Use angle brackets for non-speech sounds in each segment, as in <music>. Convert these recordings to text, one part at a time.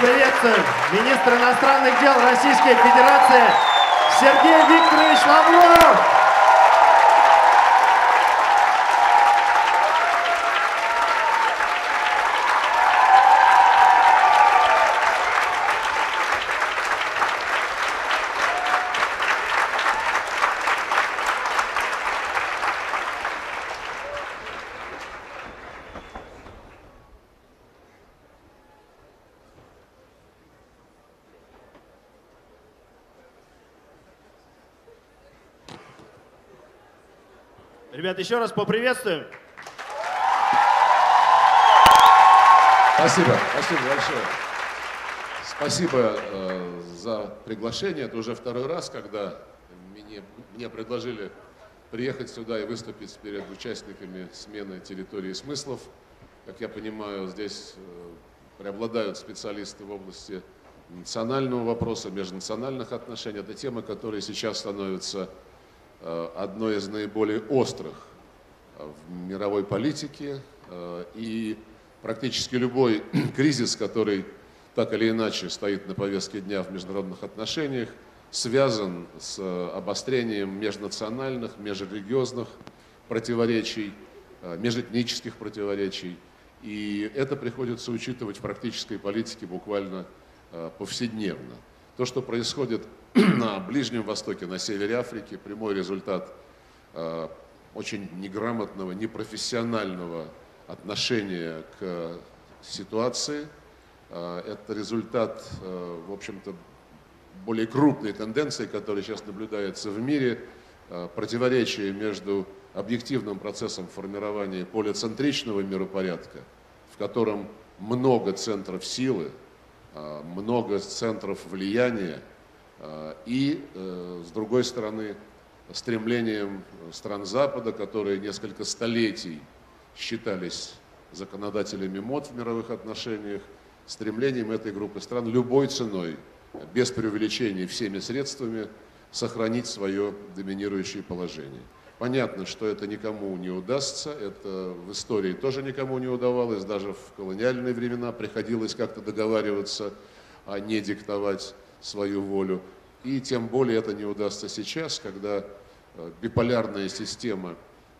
Приветствуем министр иностранных дел Российской Федерации Сергей Викторович Лавров. Ребят, еще раз поприветствуем. Спасибо, спасибо большое. Спасибо э, за приглашение. Это уже второй раз, когда мне, мне предложили приехать сюда и выступить перед участниками смены территории смыслов. Как я понимаю, здесь э, преобладают специалисты в области национального вопроса, межнациональных отношений. Это темы, которые сейчас становятся Э, одной из наиболее острых в мировой политике. Э, и практически любой <clears throat> кризис, который так или иначе стоит на повестке дня в международных отношениях, связан с обострением межнациональных, межрелигиозных противоречий, межэтнических противоречий. И это приходится учитывать в практической политике буквально повседневно. То, что происходит <clears throat> на Ближнем Востоке, на севере Африки, прямой результат э, очень неграмотного, непрофессионального отношения к ситуации. Э, это результат, э, в общем-то, более крупной тенденции, которая сейчас наблюдается в мире, э, противоречия между объективным процессом формирования полицентричного миропорядка, в котором много центров силы, много центров влияния, а, и, э, с другой стороны, стремлением стран Запада, которые несколько столетий считались законодателями мод в мировых отношениях, стремлением этой группы стран любой ценой, без преувеличений всеми средствами, сохранить свое доминирующее положение. Понятно, что это никому не удастся, это в истории тоже никому не удавалось, даже в колониальные времена приходилось как-то договариваться, а не диктовать свою волю. И тем более это не удастся сейчас, когда э, биполярная система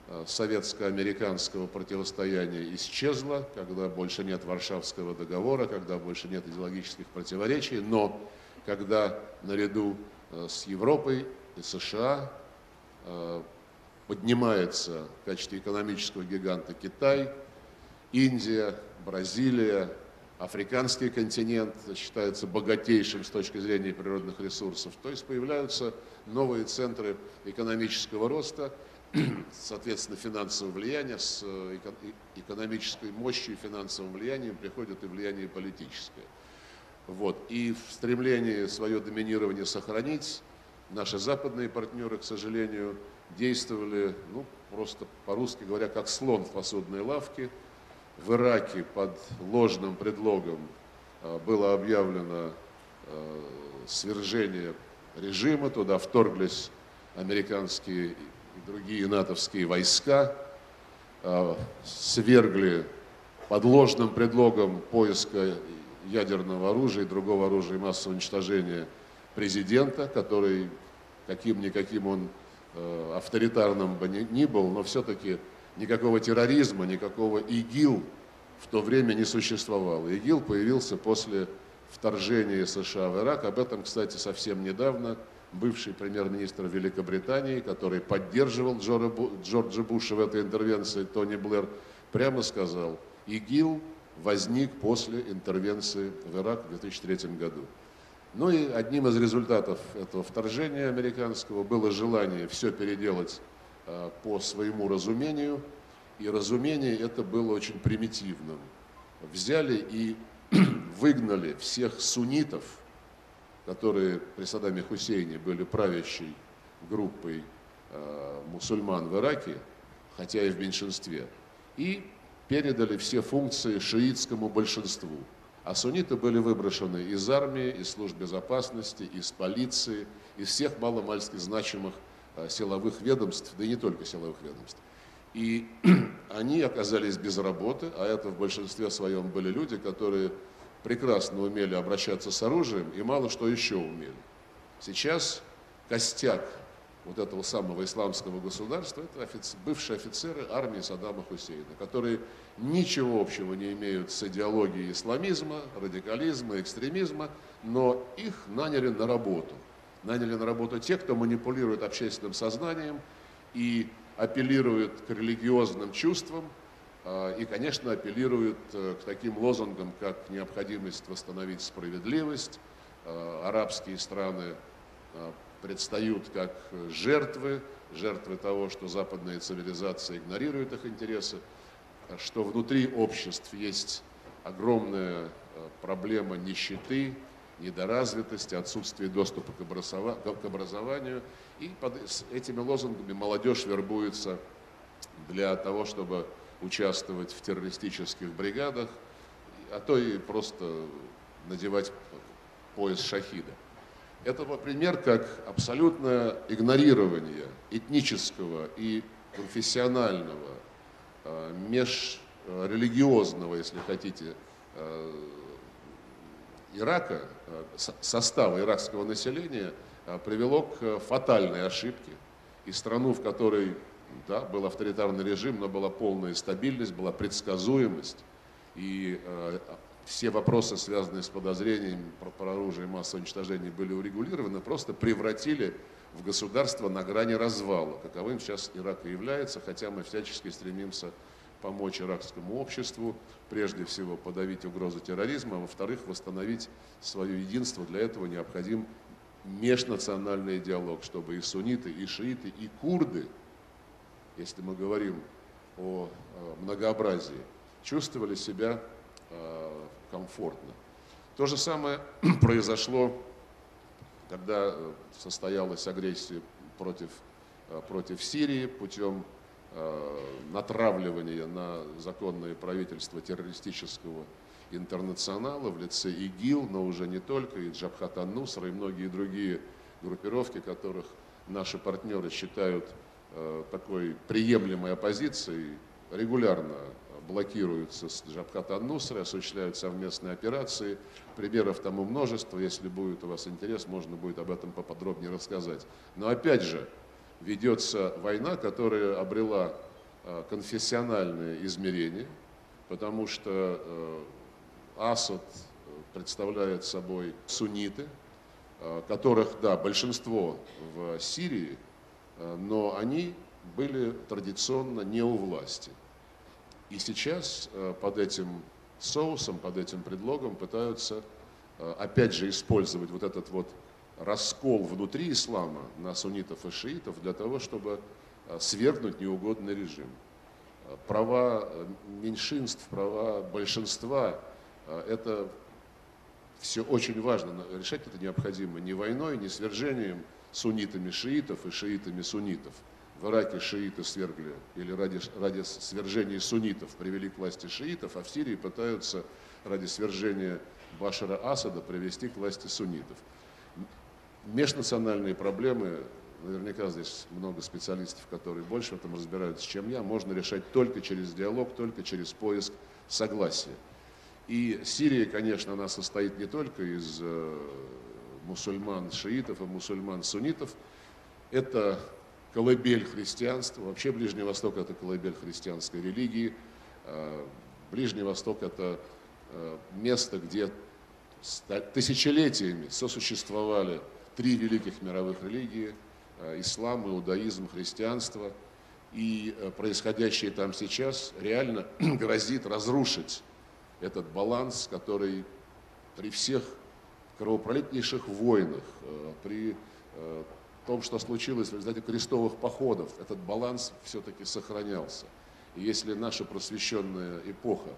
э, советско-американского противостояния исчезла, когда больше нет Варшавского договора, когда больше нет идеологических противоречий, но когда наряду э, с Европой и США поднимается в качестве экономического гиганта Китай, Индия, Бразилия, африканский континент считается богатейшим с точки зрения природных ресурсов. То есть появляются новые центры экономического роста, <clears throat> соответственно, финансового влияния, с э, экономической мощью и финансовым влиянием приходит и влияние политическое. Вот. И в стремлении свое доминирование сохранить, наши западные партнеры, к сожалению, действовали, ну, просто по-русски говоря, как слон в посудной лавке – в Ираке под ложным предлогом э, было объявлено э, свержение режима, туда вторглись американские и другие натовские войска, э, свергли под ложным предлогом поиска ядерного оружия и другого оружия массового уничтожения президента, который каким-никаким он авторитарным бы ни был, но все-таки никакого терроризма, никакого ИГИЛ в то время не существовало. ИГИЛ появился после вторжения США в Ирак. Об этом, кстати, совсем недавно бывший премьер-министр Великобритании, который поддерживал Джорджа Буша в этой интервенции, Тони Блэр, прямо сказал, ИГИЛ возник после интервенции в Ирак в 2003 году. Ну и одним из результатов этого вторжения американского было желание все переделать по своему разумению, и разумение это было очень примитивным. Взяли и <clears throat> выгнали всех суннитов, которые при Саддаме Хусейне были правящей группой э, мусульман в Ираке, хотя и в меньшинстве, и передали все функции шиитскому большинству. А сунниты были выброшены из армии, из служб безопасности, из полиции, из всех маломальски значимых Э, силовых ведомств, да и не только силовых ведомств. И <clears throat> они оказались без работы, а это в большинстве своем были люди, которые прекрасно умели обращаться с оружием и мало что еще умели. Сейчас костяк вот этого самого исламского государства, это офицер, бывшие офицеры армии Саддама Хусейна, которые ничего общего не имеют с идеологией исламизма, радикализма, экстремизма, но их наняли на работу. Наняли на работу те, кто манипулирует общественным сознанием и апеллирует к религиозным чувствам, а, и, конечно, апеллируют э, к таким лозунгам, как необходимость восстановить справедливость. А, арабские страны а, предстают как жертвы, жертвы того, что западная цивилизация игнорирует их интересы, что внутри обществ есть огромная проблема нищеты, недоразвитости, отсутствия доступа к образованию. И под этими лозунгами молодежь вербуется для того, чтобы участвовать в террористических бригадах, а то и просто надевать пояс шахида. Это пример как абсолютное игнорирование этнического и конфессионального, а, межрелигиозного, если хотите, а, Ирака, а, состава иракского населения привело к фатальной ошибке. И страну, в которой да, был авторитарный режим, но была полная стабильность, была предсказуемость. И э, все вопросы, связанные с подозрением про, про оружие массового уничтожения, были урегулированы, просто превратили в государство на грани развала, каковым сейчас Ирак и является, хотя мы всячески стремимся помочь иракскому обществу, прежде всего подавить угрозу терроризма, а во-вторых, восстановить свое единство. Для этого необходим межнациональный диалог, чтобы и сунниты, и шииты, и курды – если мы говорим о э, многообразии, чувствовали себя э, комфортно. То же самое <clears throat> произошло, когда э, состоялась агрессия против, против Сирии путем натравливания на законное правительство террористического интернационала в лице ИГИЛ, но уже не только, и Джабхат Ан-Нусра, и многие другие группировки, которых наши партнеры считают Э, такой приемлемой оппозицией регулярно блокируются с Джабхат Ан-Нусры, осуществляют совместные операции. Примеров тому множество. Если будет у вас интерес, можно будет об этом поподробнее рассказать. Но опять же, ведется война, которая обрела э, конфессиональные измерения, потому что э, Асад представляет собой сунниты, которых, да, большинство в Сирии – Э, но они были традиционно не у власти. И сейчас э, под этим соусом, под этим предлогом пытаются э, опять же использовать вот этот вот раскол внутри ислама на суннитов и шиитов для того, чтобы свергнуть неугодный режим. Права меньшинств, права большинства – это все очень важно. Решать это необходимо не войной, не свержением суннитами шиитов и шиитами суннитов. В Ираке шииты свергли, или ради, ради свержения суннитов привели к власти шиитов, а в Сирии пытаются ради свержения Башара Асада привести к власти суннитов. Межнациональные проблемы, наверняка здесь много специалистов, которые больше в этом разбираются, чем я, можно решать только через диалог, только через поиск согласия. И Сирия, конечно, она состоит не только из э, мусульман шиитов и мусульман суннитов. Это колыбель христианства. Вообще Ближний Восток – это колыбель христианской религии. А, Ближний Восток – это а, место, где тысячелетиями сосуществовали три великих мировых религии а, – ислам, иудаизм, христианство. И происходящее там сейчас реально <clears throat> грозит разрушить этот баланс, который при всех кровопролитнейших войнах, э, при э, том, что случилось в результате крестовых походов, этот баланс все-таки сохранялся. И если наша просвещенная эпоха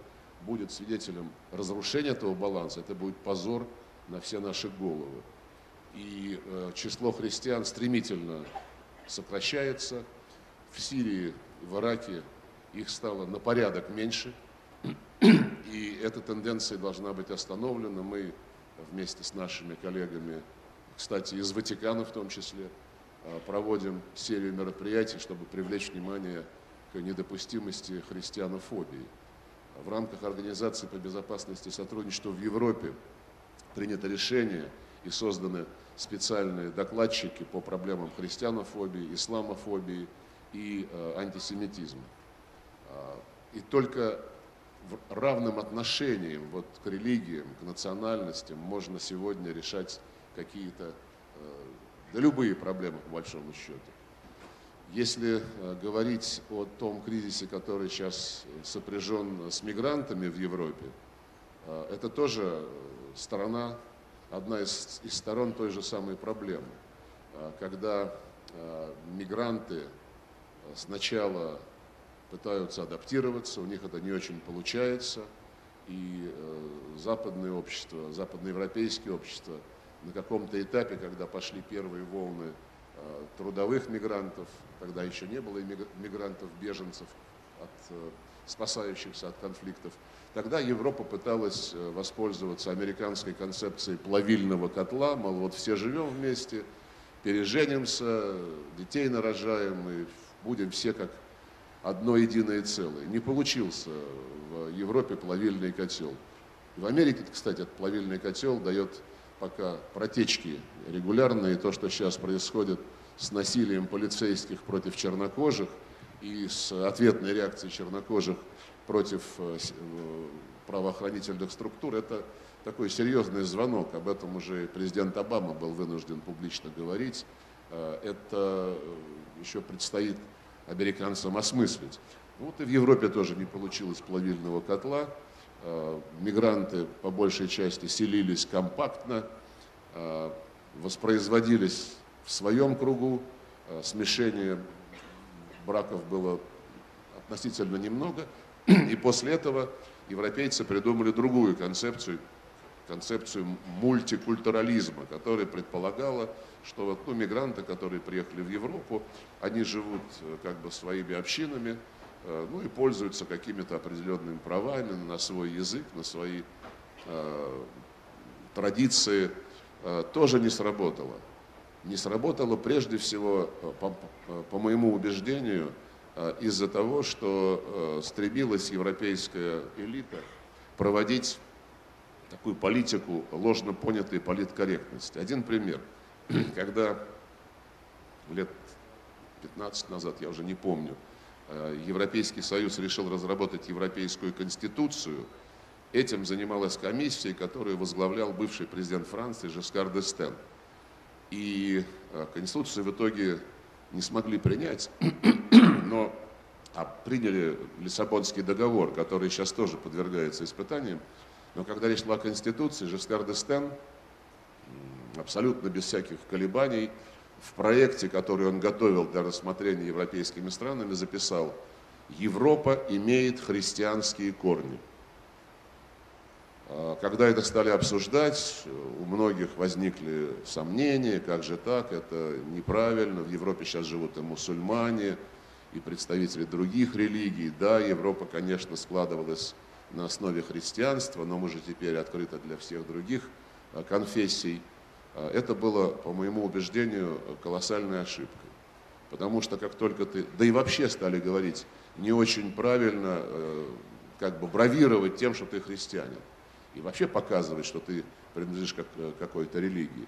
будет свидетелем разрушения этого баланса, это будет позор на все наши головы. И э, число христиан стремительно сокращается. В Сирии, в Ираке их стало на порядок меньше. И эта тенденция должна быть остановлена. Мы вместе с нашими коллегами, кстати, из Ватикана в том числе, а, проводим серию мероприятий, чтобы привлечь внимание к недопустимости христианофобии. в рамках Организации по безопасности и сотрудничеству в Европе принято решение и созданы специальные докладчики по проблемам христианофобии, исламофобии и э, антисемитизма. А, и только равным отношением вот, к религиям, к национальностям можно сегодня решать какие-то, э, да любые проблемы по большому счету. Если э, говорить о том кризисе, который сейчас сопряжен с мигрантами в Европе, это тоже сторона, одна из, из сторон той же самой проблемы. Когда мигранты сначала пытаются адаптироваться, у них это не очень получается, и западное общество, западноевропейские общества на каком-то этапе, когда пошли первые волны Э, трудовых мигрантов, тогда еще не было мигрантов, беженцев, от, э, спасающихся от конфликтов. Тогда Европа пыталась э, воспользоваться американской концепцией плавильного котла, мол, вот все живем вместе, переженимся, детей нарожаем и будем все как одно единое целое. Не получился в Европе плавильный котел. В Америке, кстати, этот плавильный котел дает пока протечки регулярные, то, что сейчас происходит с насилием полицейских против чернокожих и с ответной реакцией чернокожих против э, э, правоохранительных структур, это такой серьезный звонок. Об этом уже президент Обама был вынужден публично говорить. Э, это еще предстоит американцам осмыслить. Вот и в Европе тоже не получилось плавильного котла. Мигранты по большей части селились компактно, воспроизводились в своем кругу, смешение браков было относительно немного, и после этого европейцы придумали другую концепцию, концепцию мультикультурализма, которая предполагала, что вот, ну, мигранты, которые приехали в Европу, они живут как бы своими общинами, Э, ну и пользуются какими-то определенными правами на свой язык, на свои э, традиции, э, тоже не сработало. Не сработало прежде всего, э, по, по моему убеждению, э, из-за того, что э, стремилась европейская элита проводить такую политику ложно понятой политкорректности. Один пример. <clears throat> Когда лет 15 назад, я уже не помню, Э, Европейский Союз решил разработать Европейскую Конституцию, этим занималась комиссия, которую возглавлял бывший президент Франции Жескар Дестен. И э, Конституцию в итоге не смогли принять, <clears throat> но а приняли Лиссабонский договор, который сейчас тоже подвергается испытаниям. Но когда речь шла о Конституции, Жескар Дестен абсолютно без всяких колебаний в проекте, который он готовил для рассмотрения европейскими странами, записал «Европа имеет христианские корни». А, когда это стали обсуждать, у многих возникли сомнения, как же так, это неправильно, в Европе сейчас живут и мусульмане, и представители других религий. Да, Европа, конечно, складывалась на основе христианства, но мы же теперь открыты для всех других а, конфессий. А, это было, по моему убеждению, колоссальной ошибкой. Потому что как только ты, да и вообще стали говорить, не очень правильно э, как бы бравировать тем, что ты христианин. И вообще показывать, что ты принадлежишь к какой-то религии.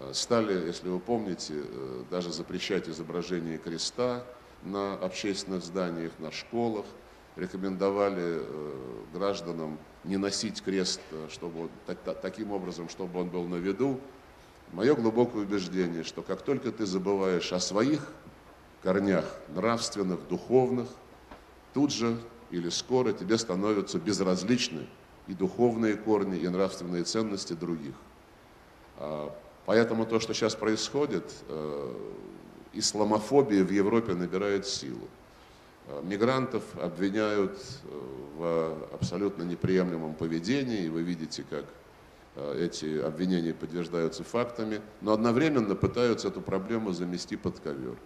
А, стали, если вы помните, э, даже запрещать изображение креста на общественных зданиях, на школах. Рекомендовали э, гражданам не носить крест, чтобы он, таким образом, чтобы он был на виду. Мое глубокое убеждение, что как только ты забываешь о своих корнях нравственных, духовных, тут же или скоро тебе становятся безразличны и духовные корни, и нравственные ценности других. А, поэтому то, что сейчас происходит, э, исламофобия в Европе набирает силу. А, мигрантов обвиняют э, в абсолютно неприемлемом поведении, и вы видите, как Э, эти обвинения подтверждаются фактами, но одновременно пытаются эту проблему замести под ковер.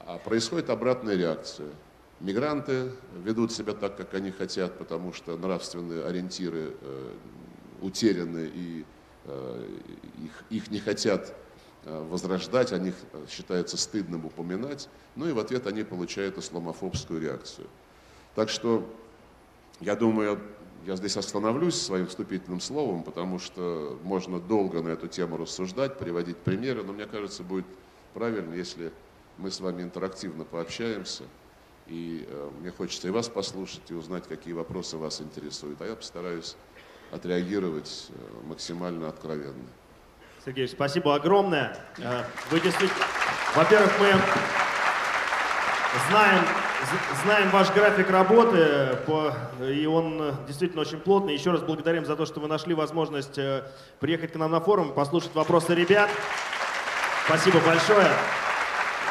А происходит обратная реакция. Мигранты ведут себя так, как они хотят, потому что нравственные ориентиры э, утеряны и э, их, их не хотят э, возрождать, о них считается стыдным упоминать, ну и в ответ они получают исламофобскую реакцию. Так что Я думаю, я здесь остановлюсь своим вступительным словом, потому что можно долго на эту тему рассуждать, приводить примеры, но мне кажется, будет правильно, если мы с вами интерактивно пообщаемся. И э, мне хочется и вас послушать, и узнать, какие вопросы вас интересуют. А я постараюсь отреагировать э, максимально откровенно. Сергей, спасибо огромное. Э, вы действительно... Во-первых, мы знаем, знаем ваш график работы, по, и он действительно очень плотный. Еще раз благодарим за то, что вы нашли возможность э, приехать к нам на форум, послушать вопросы ребят. Спасибо большое.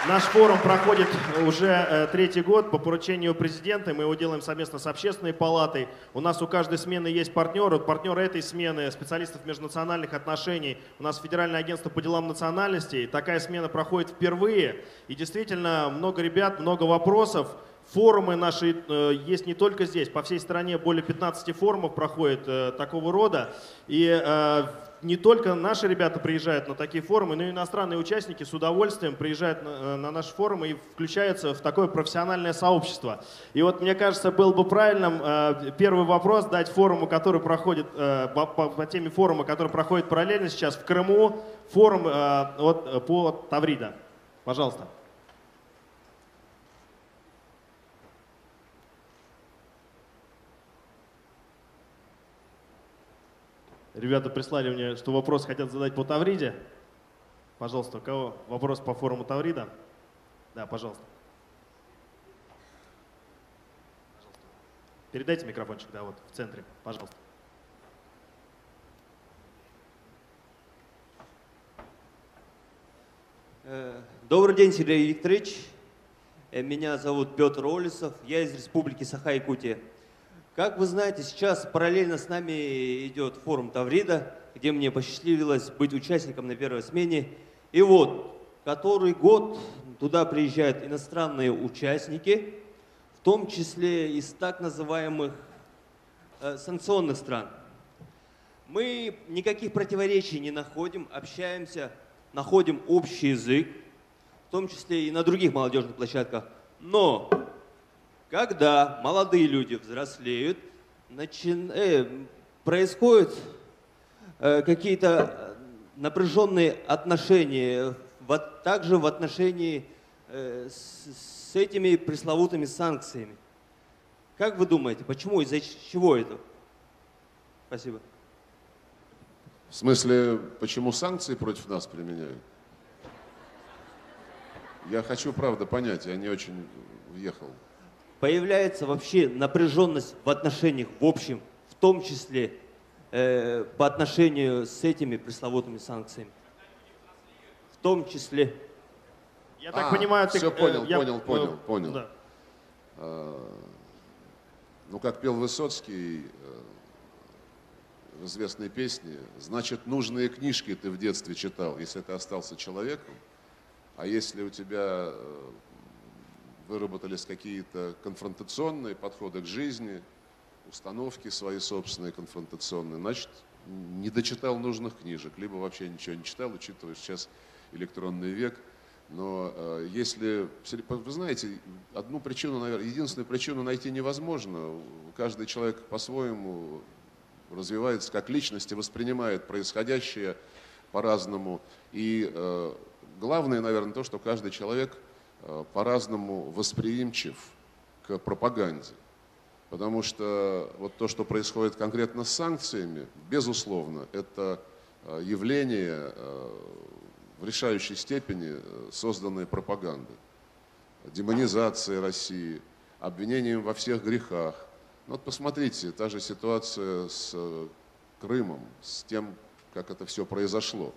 Наш форум проходит уже э, третий год по поручению президента. Мы его делаем совместно с общественной палатой. У нас у каждой смены есть партнер. Вот партнер этой смены, специалистов межнациональных отношений. У нас Федеральное агентство по делам национальностей. Такая смена проходит впервые. И действительно много ребят, много вопросов. Форумы наши э, есть не только здесь, по всей стране более 15 форумов проходит э, такого рода. И э, не только наши ребята приезжают на такие форумы, но и иностранные участники с удовольствием приезжают на, на наши форумы и включаются в такое профессиональное сообщество. И вот мне кажется, было бы правильным э, первый вопрос дать форуму, который проходит, э, по, по, по теме форума, который проходит параллельно сейчас в Крыму, форум э, от, по Таврида. Пожалуйста. Ребята прислали мне, что вопрос хотят задать по Тавриде. Пожалуйста, у кого вопрос по форуму Таврида? Да, пожалуйста. Передайте микрофончик, да, вот в центре, пожалуйста. Э, добрый день, Сергей Викторович. Э, меня зовут Петр Олесов. Я из Республики Саха-Якутия. Как вы знаете, сейчас параллельно с нами идет форум Таврида, где мне посчастливилось быть участником на первой смене. И вот, который год туда приезжают иностранные участники, в том числе из так называемых э, санкционных стран. Мы никаких противоречий не находим, общаемся, находим общий язык, в том числе и на других молодежных площадках. Но когда молодые люди взрослеют, начин... э, происходят э, какие-то напряженные отношения, вот, также в отношении э, с, с этими пресловутыми санкциями. Как вы думаете, почему, из-за чего это? Спасибо. В смысле, почему санкции против нас применяют? Я хочу, правда, понять, я не очень въехал появляется вообще напряженность в отношениях в общем, в том числе э, по отношению с этими пресловутыми санкциями. В том числе. Я так а, понимаю, ты... Все э, понял, я, понял, понял, э, понял. Да. А, ну, как пел Высоцкий э, в известной песне, значит, нужные книжки ты в детстве читал, если ты остался человеком, а если у тебя э, выработались какие-то конфронтационные подходы к жизни, установки свои собственные конфронтационные, значит, не дочитал нужных книжек, либо вообще ничего не читал, учитывая сейчас электронный век. Но э, если, вы знаете, одну причину, наверное, единственную причину найти невозможно. Каждый человек по-своему развивается как личность и воспринимает происходящее по-разному. И э, главное, наверное, то, что каждый человек – по-разному восприимчив к пропаганде. Потому что вот то, что происходит конкретно с санкциями, безусловно, это э, явление э, в решающей степени созданной пропагандой. Демонизации России, обвинением во всех грехах. Ну, вот посмотрите, та же ситуация с Крымом, с тем, как это все произошло.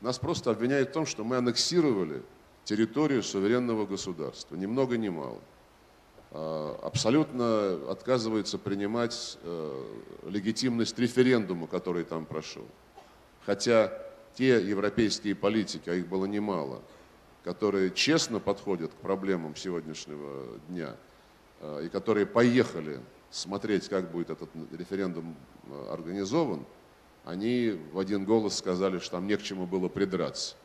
Нас просто обвиняют в том, что мы аннексировали территорию суверенного государства, ни много ни мало. А, абсолютно отказывается принимать э, легитимность референдума, который там прошел. Хотя те европейские политики, а их было немало, которые честно подходят к проблемам сегодняшнего дня э, и которые поехали смотреть, как будет этот референдум э, организован, они в один голос сказали, что там не к чему было придраться.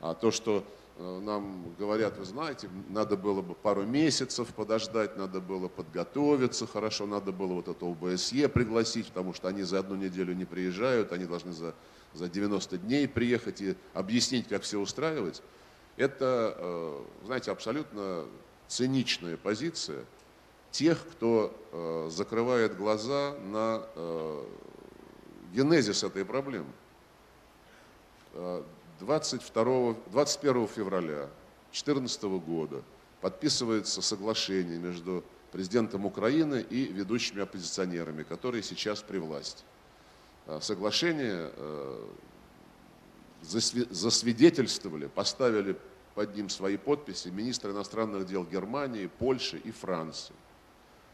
А то, что нам говорят, вы знаете, надо было бы пару месяцев подождать, надо было подготовиться хорошо, надо было вот это ОБСЕ пригласить, потому что они за одну неделю не приезжают, они должны за, за 90 дней приехать и объяснить, как все устраивать. Это, э, знаете, абсолютно циничная позиция тех, кто э, закрывает глаза на генезис этой проблемы. 22, 21 февраля 2014 года подписывается соглашение между президентом Украины и ведущими оппозиционерами, которые сейчас при власти. А, соглашение э, засвидетельствовали, поставили под ним свои подписи министры иностранных дел Германии, Польши и Франции.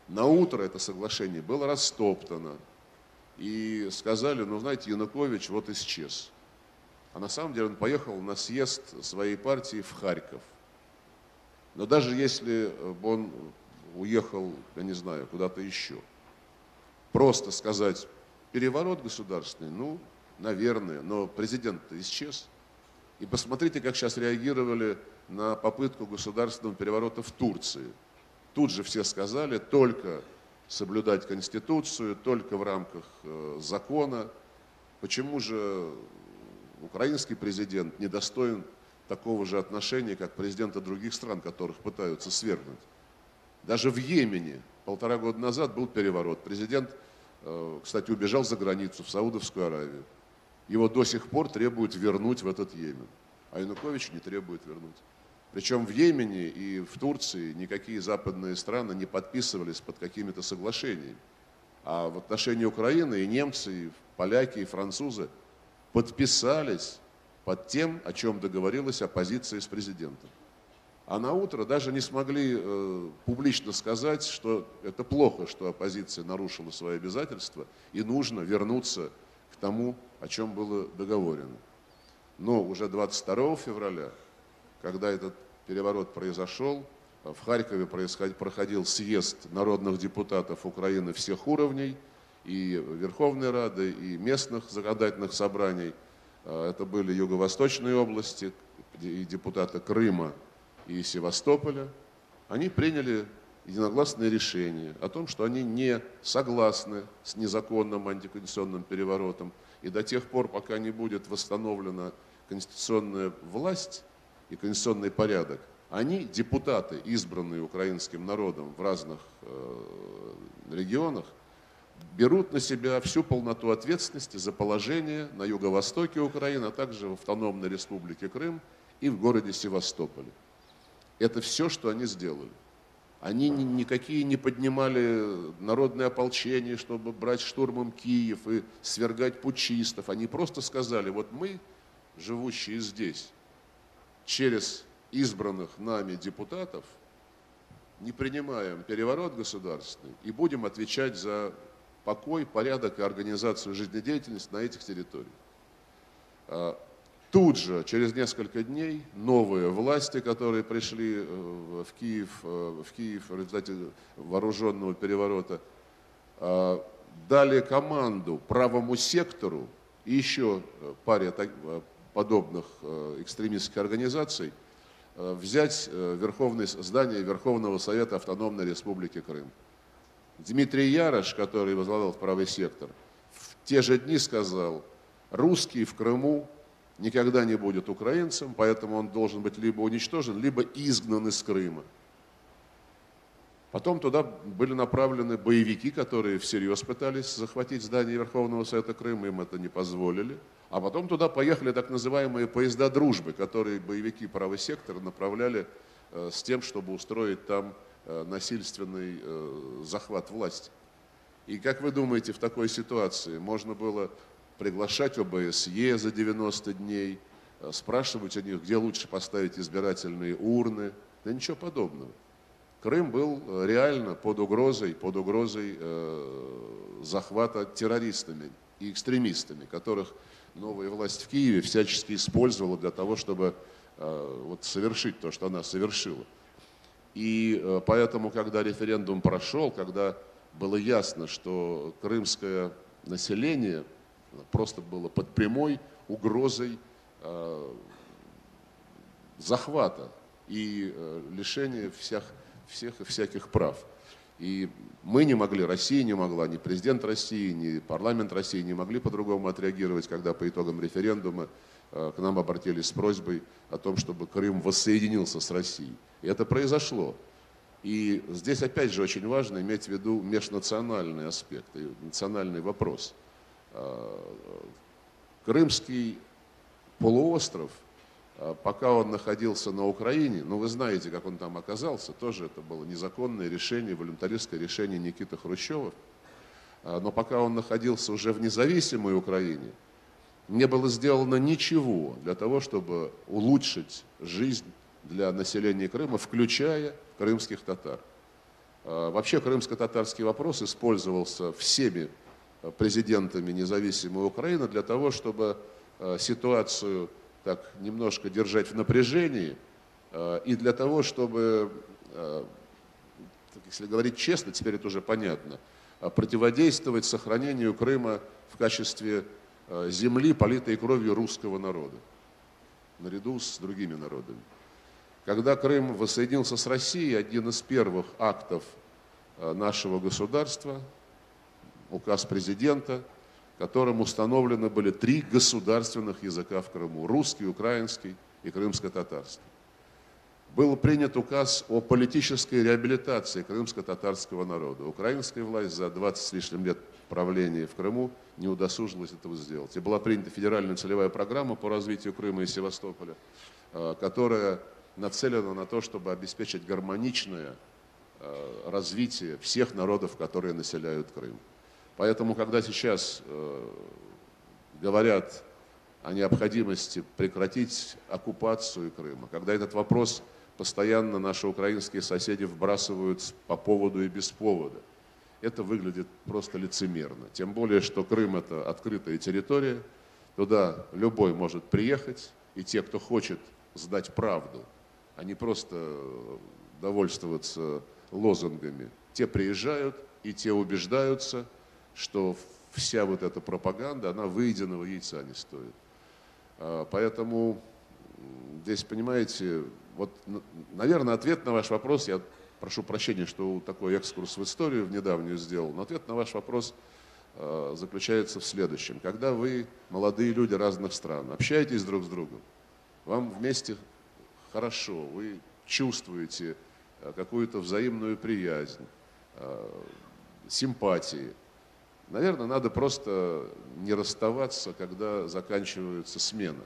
На утро это соглашение было растоптано. И сказали, ну знаете, Янукович вот исчез. А на самом деле он поехал на съезд своей партии в Харьков. Но даже если бы он уехал, я не знаю, куда-то еще, просто сказать переворот государственный, ну, наверное, но президент-то исчез. И посмотрите, как сейчас реагировали на попытку государственного переворота в Турции. Тут же все сказали, только соблюдать Конституцию, только в рамках э, закона. Почему же украинский президент недостоин такого же отношения, как президенты других стран, которых пытаются свергнуть. Даже в Йемене полтора года назад был переворот. Президент, э, кстати, убежал за границу, в Саудовскую Аравию. Его до сих пор требуют вернуть в этот Йемен. А Янукович не требует вернуть. Причем в Йемене и в Турции никакие западные страны не подписывались под какими-то соглашениями. А в отношении Украины и немцы, и поляки, и французы – подписались под тем, о чем договорилась оппозиция с президентом. А на утро даже не смогли э, публично сказать, что это плохо, что оппозиция нарушила свои обязательства, и нужно вернуться к тому, о чем было договорено. Но уже 22 февраля, когда этот переворот произошел, в Харькове проходил съезд народных депутатов Украины всех уровней – и Верховной Рады, и местных законодательных собраний. А, это были юго-восточные области, и депутаты Крыма и Севастополя. Они приняли единогласное решение о том, что они не согласны с незаконным антиконституционным переворотом. И до тех пор, пока не будет восстановлена конституционная власть и конституционный порядок, они, депутаты, избранные украинским народом в разных э, регионах, берут на себя всю полноту ответственности за положение на юго-востоке Украины, а также в автономной республике Крым и в городе Севастополе. Это все, что они сделали. Они никакие не поднимали народное ополчение, чтобы брать штурмом Киев и свергать путчистов. Они просто сказали, вот мы, живущие здесь, через избранных нами депутатов, не принимаем переворот государственный и будем отвечать за покой, порядок и организацию жизнедеятельности на этих территориях. А, тут же, через несколько дней, новые власти, которые пришли э, в Киев, э, в Киев в результате вооруженного переворота, а, дали команду правому сектору и еще паре подобных э, экстремистских организаций взять Верховное, здание Верховного Совета Автономной Республики Крым. Дмитрий Ярош, который возглавлял правый сектор, в те же дни сказал, русский в Крыму никогда не будет украинцем, поэтому он должен быть либо уничтожен, либо изгнан из Крыма. Потом туда были направлены боевики, которые всерьез пытались захватить здание Верховного Совета Крыма, им это не позволили. А потом туда поехали так называемые поезда дружбы, которые боевики правый сектор направляли э, с тем, чтобы устроить там насильственный э, захват власти. И как вы думаете, в такой ситуации можно было приглашать ОБСЕ за 90 дней, э, спрашивать у них, где лучше поставить избирательные урны? Да ничего подобного. Крым был реально под угрозой, под угрозой э, захвата террористами и экстремистами, которых новая власть в Киеве всячески использовала для того, чтобы э, вот, совершить то, что она совершила. И э, поэтому, когда референдум прошел, когда было ясно, что крымское население просто было под прямой угрозой э, захвата и э, лишения всех, всех и всяких прав. И мы не могли, Россия не могла, ни президент России, ни парламент России не могли по-другому отреагировать, когда по итогам референдума к нам обратились с просьбой о том, чтобы Крым воссоединился с Россией. И это произошло. И здесь опять же очень важно иметь в виду межнациональный аспект и национальный вопрос. Э, Крымский полуостров – а пока он находился на Украине, ну вы знаете, как он там оказался, тоже это было незаконное решение, волюнтаристское решение Никиты Хрущева. Но пока он находился уже в независимой Украине, не было сделано ничего для того, чтобы улучшить жизнь для населения Крыма, включая крымских татар. А, вообще крымско-татарский вопрос использовался всеми президентами независимой Украины для того, чтобы ситуацию так немножко держать в напряжении, и для того, чтобы, если говорить честно, теперь это уже понятно, противодействовать сохранению Крыма в качестве земли, политой кровью русского народа, наряду с другими народами. Когда Крым воссоединился с Россией, один из первых актов нашего государства, указ президента – которым установлены были три государственных языка в Крыму – русский, украинский и крымско-татарский. Был принят указ о политической реабилитации крымско-татарского народа. Украинская власть за 20 с лишним лет правления в Крыму не удосужилась этого сделать. И была принята федеральная целевая программа по развитию Крыма и Севастополя, э, которая нацелена на то, чтобы обеспечить гармоничное э, развитие всех народов, которые населяют Крым. Поэтому, когда сейчас э, говорят о необходимости прекратить оккупацию Крыма, когда этот вопрос постоянно наши украинские соседи вбрасывают по поводу и без повода, это выглядит просто лицемерно. Тем более, что Крым – это открытая территория, туда любой может приехать, и те, кто хочет знать правду, а не просто довольствоваться лозунгами, те приезжают, и те убеждаются – что вся вот эта пропаганда, она выеденного яйца не стоит. А, поэтому здесь, понимаете, вот, наверное, ответ на ваш вопрос, я прошу прощения, что такой экскурс в историю в недавнюю сделал, но ответ на ваш вопрос а, заключается в следующем. Когда вы, молодые люди разных стран, общаетесь друг с другом, вам вместе хорошо, вы чувствуете а, какую-то взаимную приязнь, симпатии – Наверное, надо просто не расставаться, когда заканчивается смена.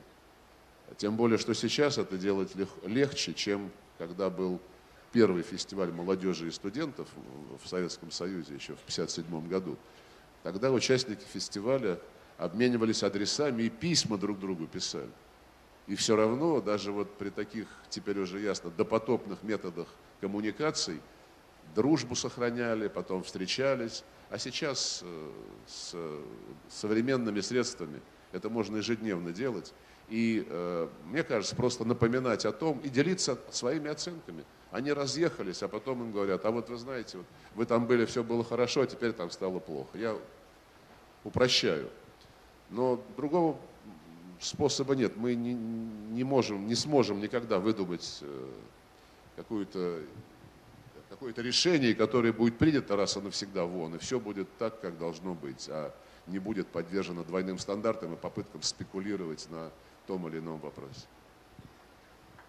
Тем более, что сейчас это делать легче, чем когда был первый фестиваль молодежи и студентов в Советском Союзе еще в 1957 году. Тогда участники фестиваля обменивались адресами и письма друг другу писали. И все равно, даже вот при таких, теперь уже ясно, допотопных методах коммуникаций, дружбу сохраняли, потом встречались. А сейчас э, с современными средствами это можно ежедневно делать. И э, мне кажется, просто напоминать о том и делиться своими оценками. Они разъехались, а потом им говорят, а вот вы знаете, вот вы там были, все было хорошо, а теперь там стало плохо. Я упрощаю. Но другого способа нет. Мы не, не можем, не сможем никогда выдумать э, какую-то какое-то решение, которое будет принято раз и навсегда вон, и все будет так, как должно быть, а не будет поддержано двойным стандартам и попыткам спекулировать на том или ином вопросе.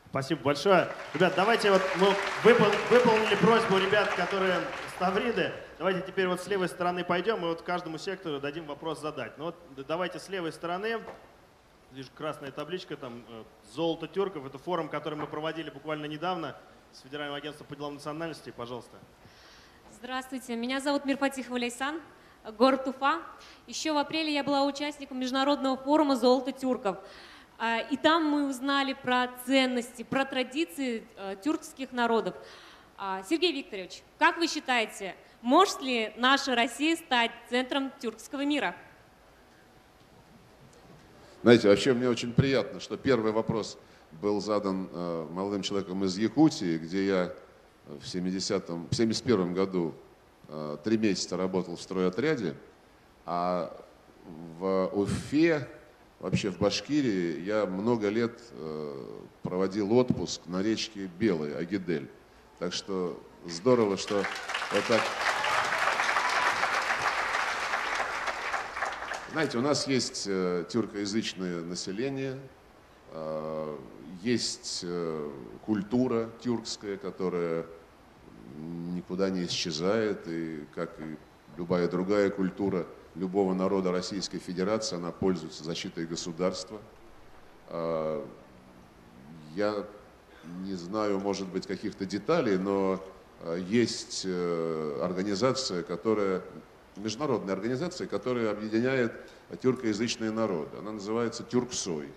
Спасибо большое. Ребят, давайте вот мы выпол выполнили просьбу ребят, которые с Тавриды. Давайте теперь вот с левой стороны пойдем и вот каждому сектору дадим вопрос задать. Ну вот давайте с левой стороны. Здесь красная табличка, там э, «Золото тюрков». Это форум, который мы проводили буквально недавно с Федеральным агентством по делам национальности. Пожалуйста. Здравствуйте, меня зовут Мирфатихова Лейсан, город Уфа. Еще в апреле я была участником международного форума «Золото тюрков». А, и там мы узнали про ценности, про традиции э, тюркских народов. А, Сергей Викторович, как вы считаете, может ли наша Россия стать центром тюркского мира? Знаете, вообще мне очень приятно, что первый вопрос – был задан э, молодым человеком из Якутии, где я в 70-м, в 71 году э, три месяца работал в стройотряде, а в Уфе вообще в Башкирии я много лет э, проводил отпуск на речке Белой, Агидель. Так что здорово, что вот так... Знаете, у нас есть э, тюркоязычное население, э, есть культура тюркская, которая никуда не исчезает, и как и любая другая культура любого народа Российской Федерации, она пользуется защитой государства. А, я не знаю, может быть, каких-то деталей, но а, есть э, организация, которая, международная организация, которая объединяет тюркоязычные народы. Она называется Тюрксой.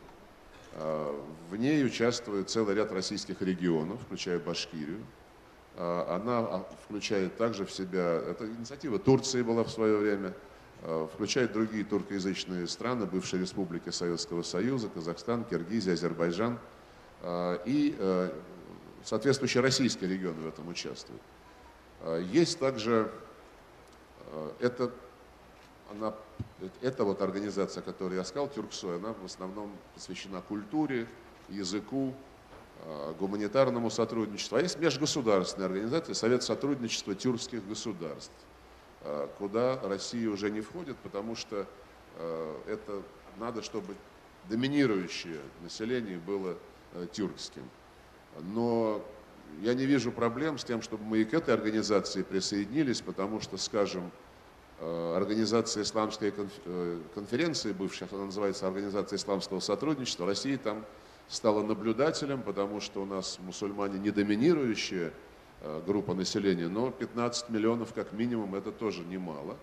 А, в ней участвует целый ряд российских регионов, включая Башкирию. Она включает также в себя, эта инициатива Турции была в свое время, включает другие туркоязычные страны, бывшие республики Советского Союза, Казахстан, Киргизия, Азербайджан. И соответствующие российские регионы в этом участвуют. Есть также, это, она, эта вот организация, которую я сказал, Тюрксой, она в основном посвящена культуре, языку, Э, гуманитарному сотрудничеству. А есть межгосударственная организация Совет сотрудничества тюркских государств, э, куда Россия уже не входит, потому что э, это надо, чтобы доминирующее население было тюркским. Но я не вижу проблем с тем, чтобы мы и к этой организации присоединились, потому что, скажем, организация исламской конференции, бывшая, она называется Организация исламского сотрудничества, Россия там стала наблюдателем, потому что у нас мусульмане не доминирующая э, группа населения, но 15 миллионов как минимум это тоже немало.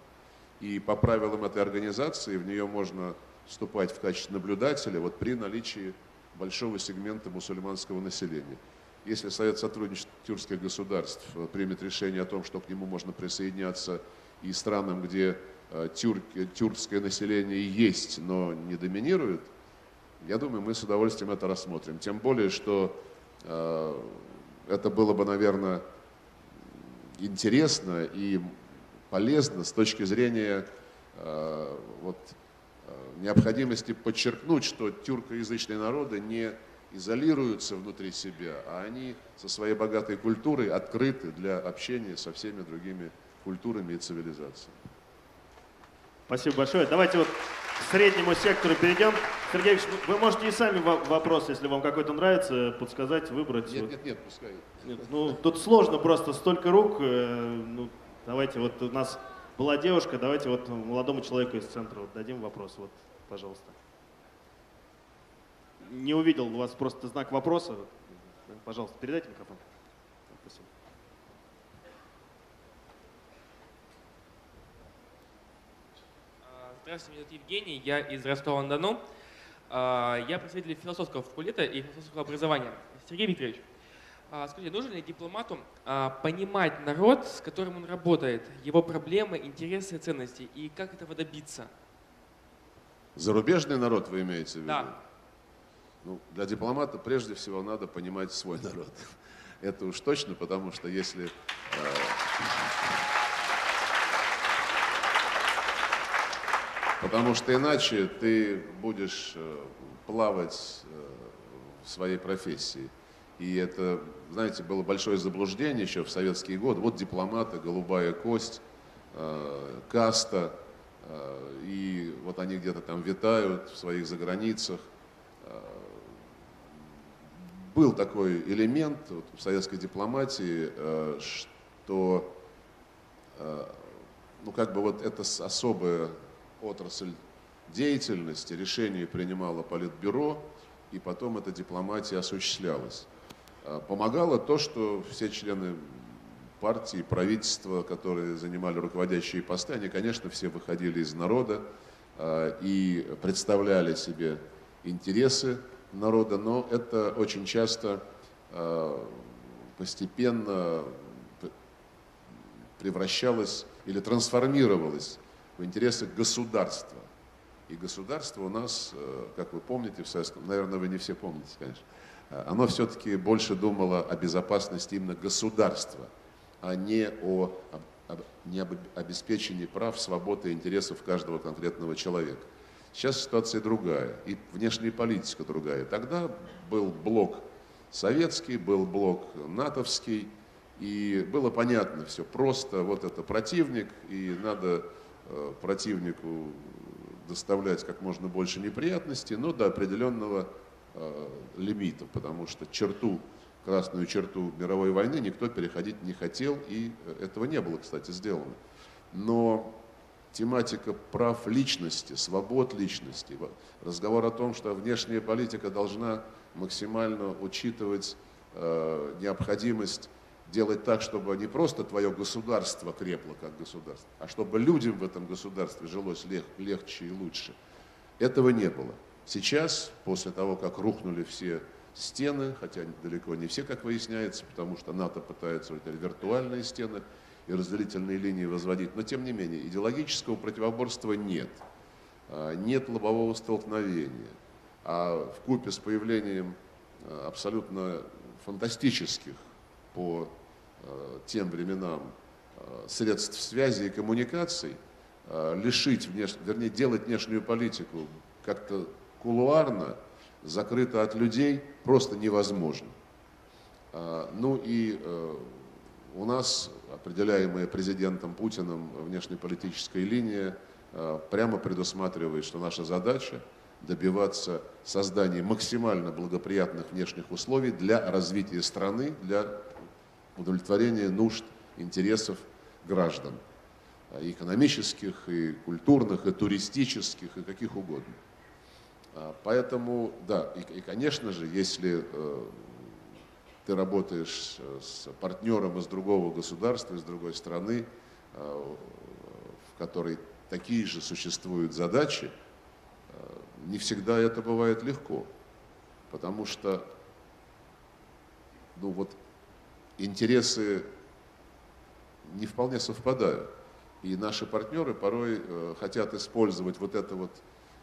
И по правилам этой организации в нее можно вступать в качестве наблюдателя вот при наличии большого сегмента мусульманского населения. Если Совет сотрудничества тюркских государств э, примет решение о том, что к нему можно присоединяться и странам, где э, тюрк, тюркское население есть, но не доминирует – я думаю, мы с удовольствием это рассмотрим. Тем более, что э, это было бы, наверное, интересно и полезно с точки зрения э, вот, э, необходимости подчеркнуть, что тюркоязычные народы не изолируются внутри себя, а они со своей богатой культурой открыты для общения со всеми другими культурами и цивилизациями. Спасибо большое. Давайте вот к среднему сектору перейдем. Сергей Ильич, вы можете и сами вопрос, если вам какой-то нравится, подсказать, выбрать. Нет, нет, нет, пускай. Нет, ну, тут сложно просто, столько рук. Э, ну, давайте, вот у нас была девушка, давайте вот молодому человеку из центра вот дадим вопрос. Вот, пожалуйста. Не увидел у вас просто знак вопроса. Пожалуйста, передайте микрофон. Спасибо. Здравствуйте, меня зовут Евгений, я из Ростова-на-Дону. А, я представитель философского факультета и философского образования. Сергей Викторович, а, скажите, нужно ли дипломату а, понимать народ, с которым он работает, его проблемы, интересы ценности, и как этого добиться? Зарубежный народ вы имеете в виду? Да. Ну, для дипломата прежде всего надо понимать свой народ. <laughs> Это уж точно, потому что если... Потому что иначе ты будешь э, плавать э, в своей профессии. И это, знаете, было большое заблуждение еще в советские годы. Вот дипломаты, голубая кость, э, каста, и вот они где-то там витают в своих заграницах. Был такой элемент вот, в советской дипломатии, что ну, как бы вот это особое отрасль деятельности, решение принимало Политбюро, и потом эта дипломатия осуществлялась. А, помогало то, что все члены партии, правительства, которые занимали руководящие посты, они, конечно, все выходили из народа а, и представляли себе интересы народа, но это очень часто а, постепенно превращалось или трансформировалось в интересах государства. И государство у нас, э, как вы помните, в Советском, наверное, вы не все помните, конечно, э, оно все-таки больше думало о безопасности именно государства, а не о не об обеспечении прав, свободы и интересов каждого конкретного человека. Сейчас ситуация другая, и внешняя политика другая. Тогда был блок советский, был блок натовский, и было понятно все, просто вот это противник, и надо противнику доставлять как можно больше неприятностей, но до определенного э, лимита, потому что черту, красную черту мировой войны никто переходить не хотел, и этого не было, кстати, сделано. Но тематика прав личности, свобод личности, разговор о том, что внешняя политика должна максимально учитывать э, необходимость делать так, чтобы не просто твое государство крепло как государство, а чтобы людям в этом государстве жилось лег, легче и лучше. Этого не было. Сейчас, после того, как рухнули все стены, хотя далеко не все, как выясняется, потому что НАТО пытается вот виртуальные стены и разделительные линии возводить, но тем не менее идеологического противоборства нет. А, нет лобового столкновения. А в купе с появлением а, абсолютно фантастических по тем временам э, средств связи и коммуникаций, э, лишить, внеш... вернее, делать внешнюю политику как-то кулуарно, закрыто от людей, просто невозможно. Ну и у нас, определяемая президентом Путиным внешнеполитическая линия, прямо предусматривает, что наша задача добиваться создания максимально благоприятных внешних условий для развития страны, для удовлетворение нужд, интересов граждан. И экономических, и культурных, и туристических, и каких угодно. А, поэтому, да, и, и конечно же, если э, ты работаешь с партнером из другого государства, из другой страны, э, в которой такие же существуют задачи, э, не всегда это бывает легко. Потому что, ну вот интересы не вполне совпадают. И наши партнеры порой э, хотят использовать вот, это вот,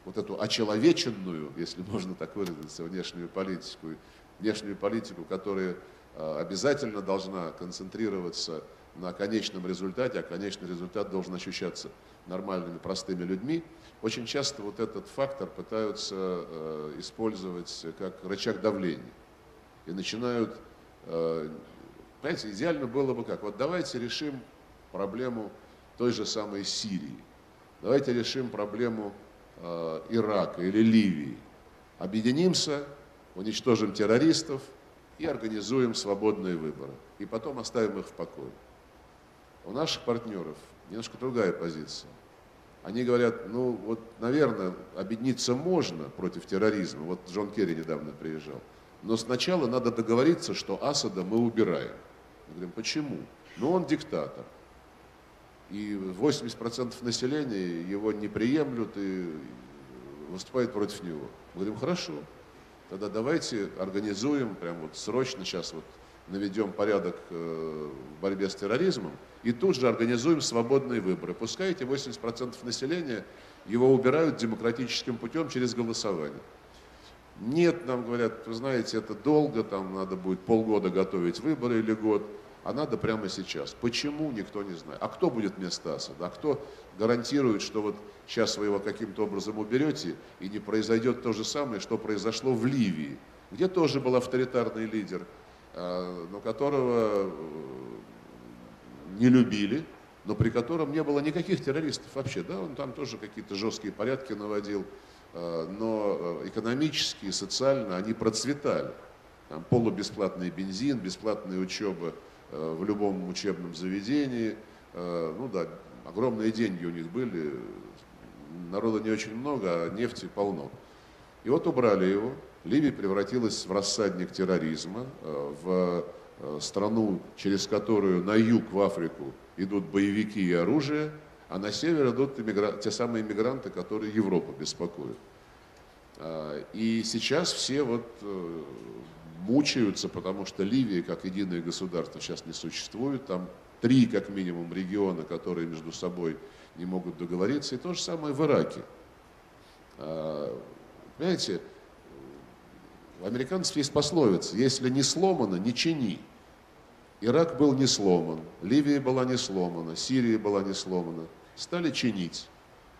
вот эту очеловеченную, если можно так выразиться, внешнюю политику, внешнюю политику, которая э, обязательно должна концентрироваться на конечном результате, а конечный результат должен ощущаться нормальными, простыми людьми. Очень часто вот этот фактор пытаются э, использовать как рычаг давления. И начинают Понимаете, идеально было бы как? Вот давайте решим проблему той же самой Сирии. Давайте решим проблему э, Ирака или Ливии. Объединимся, уничтожим террористов и организуем свободные выборы. И потом оставим их в покое. У наших партнеров немножко другая позиция. Они говорят, ну вот, наверное, объединиться можно против терроризма. Вот Джон Керри недавно приезжал. Но сначала надо договориться, что Асада мы убираем. Мы говорим, почему? Ну, он диктатор. И 80% населения его не приемлют и выступают против него. Мы говорим, хорошо, тогда давайте организуем, прям вот срочно сейчас вот наведем порядок э, в борьбе с терроризмом и тут же организуем свободные выборы. Пускай эти 80% населения его убирают демократическим путем через голосование. Нет, нам говорят, вы знаете, это долго, там надо будет полгода готовить выборы или год, а надо прямо сейчас. Почему, никто не знает. А кто будет вместо Асада? А кто гарантирует, что вот сейчас вы его каким-то образом уберете, и не произойдет то же самое, что произошло в Ливии, где тоже был авторитарный лидер, а, но которого э, не любили, но при котором не было никаких террористов вообще. Да, он там тоже какие-то жесткие порядки наводил, но э, экономически и социально они процветали. Там полубесплатный бензин, бесплатная учеба э, в любом учебном заведении. Ну да, огромные деньги у них были, народа не очень много, а нефти полно. И вот убрали его. Ливия превратилась в рассадник терроризма, в страну, через которую на юг в Африку идут боевики и оружие – а на север идут иммигра... те самые иммигранты, которые Европу беспокоят. А, и сейчас все вот э, мучаются, потому что Ливия как единое государство сейчас не существует. Там три, как минимум, региона, которые между собой не могут договориться. И то же самое в Ираке. А, понимаете, у американцев есть пословица, если не сломано, не чини. Ирак был не сломан, Ливия была не сломана, Сирия была не сломана. Стали чинить.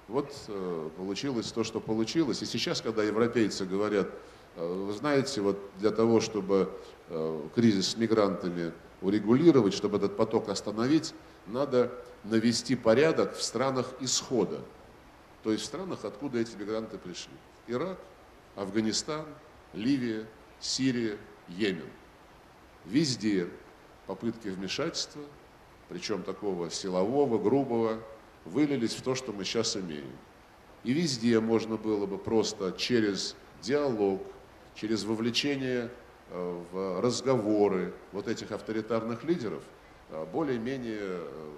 Вот э, получилось то, что получилось. И сейчас, когда европейцы говорят, э, вы знаете, вот для того, чтобы э, кризис с мигрантами урегулировать, чтобы этот поток остановить, надо навести порядок в странах исхода. То есть в странах, откуда эти мигранты пришли. Ирак, Афганистан, Ливия, Сирия, Йемен. Везде попытки вмешательства, причем такого силового, грубого, вылились в то, что мы сейчас имеем. И везде можно было бы просто через диалог, через вовлечение э, в разговоры вот этих авторитарных лидеров э, более-менее э,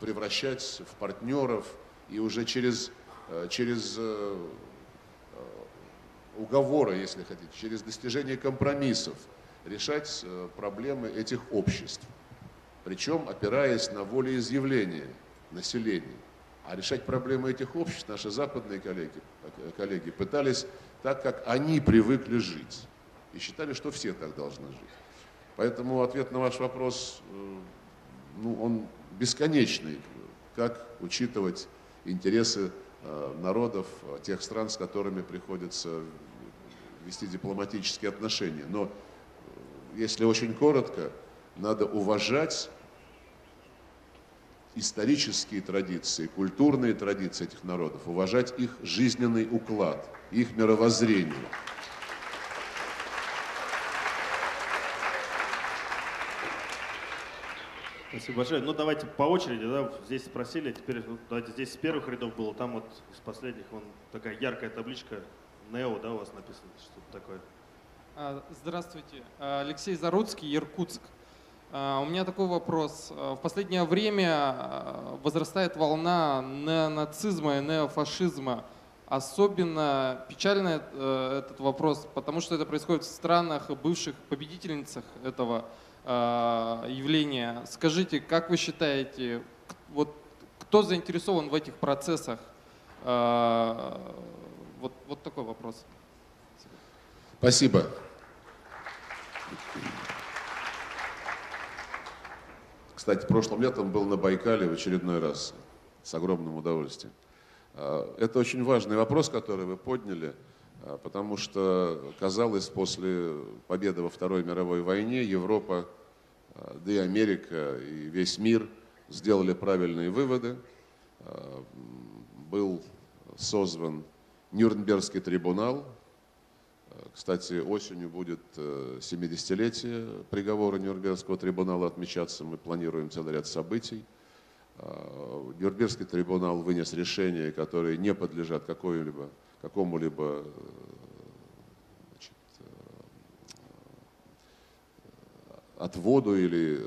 превращать в партнеров и уже через, через уговоры, если хотите, через достижение компромиссов решать проблемы этих обществ. Причем опираясь на волеизъявление населения. А решать проблемы этих обществ наши западные коллеги, коллеги пытались так, как они привыкли жить. И считали, что все так должны жить. Поэтому ответ на ваш вопрос, э, ну, он бесконечный. Как учитывать интересы э, народов тех стран, с которыми приходится вести дипломатические отношения. Но э, если очень коротко, надо уважать исторические традиции, культурные традиции этих народов, уважать их жизненный уклад, их мировоззрение. Спасибо большое. Ну, давайте по очереди, да, здесь спросили, теперь давайте здесь с первых рядов было, там вот с последних, вон такая яркая табличка, Нео, да, у вас написано, что-то такое. А, здравствуйте, Алексей Заруцкий, Иркутск. А, у меня такой вопрос. А, в последнее время а, возрастает волна неонацизма и неофашизма. Особенно печально э, этот вопрос, потому что это происходит в странах, бывших победительницах этого явления. Скажите, как вы считаете, вот кто заинтересован в этих процессах? Вот, вот такой вопрос. Спасибо. Кстати, прошлым летом был на Байкале в очередной раз, с огромным удовольствием. А, это очень важный вопрос, который вы подняли, а, потому что, казалось, после победы во Второй мировой войне Европа, а, да и Америка, и весь мир сделали правильные выводы. Был созван Нюрнбергский трибунал, кстати, осенью будет 70-летие э, приговора Нюрнбергского трибунала отмечаться. Мы планируем целый ряд событий. А, Нюрнбергский трибунал вынес решения, которые не подлежат какому-либо какому-либо значит, э, отводу или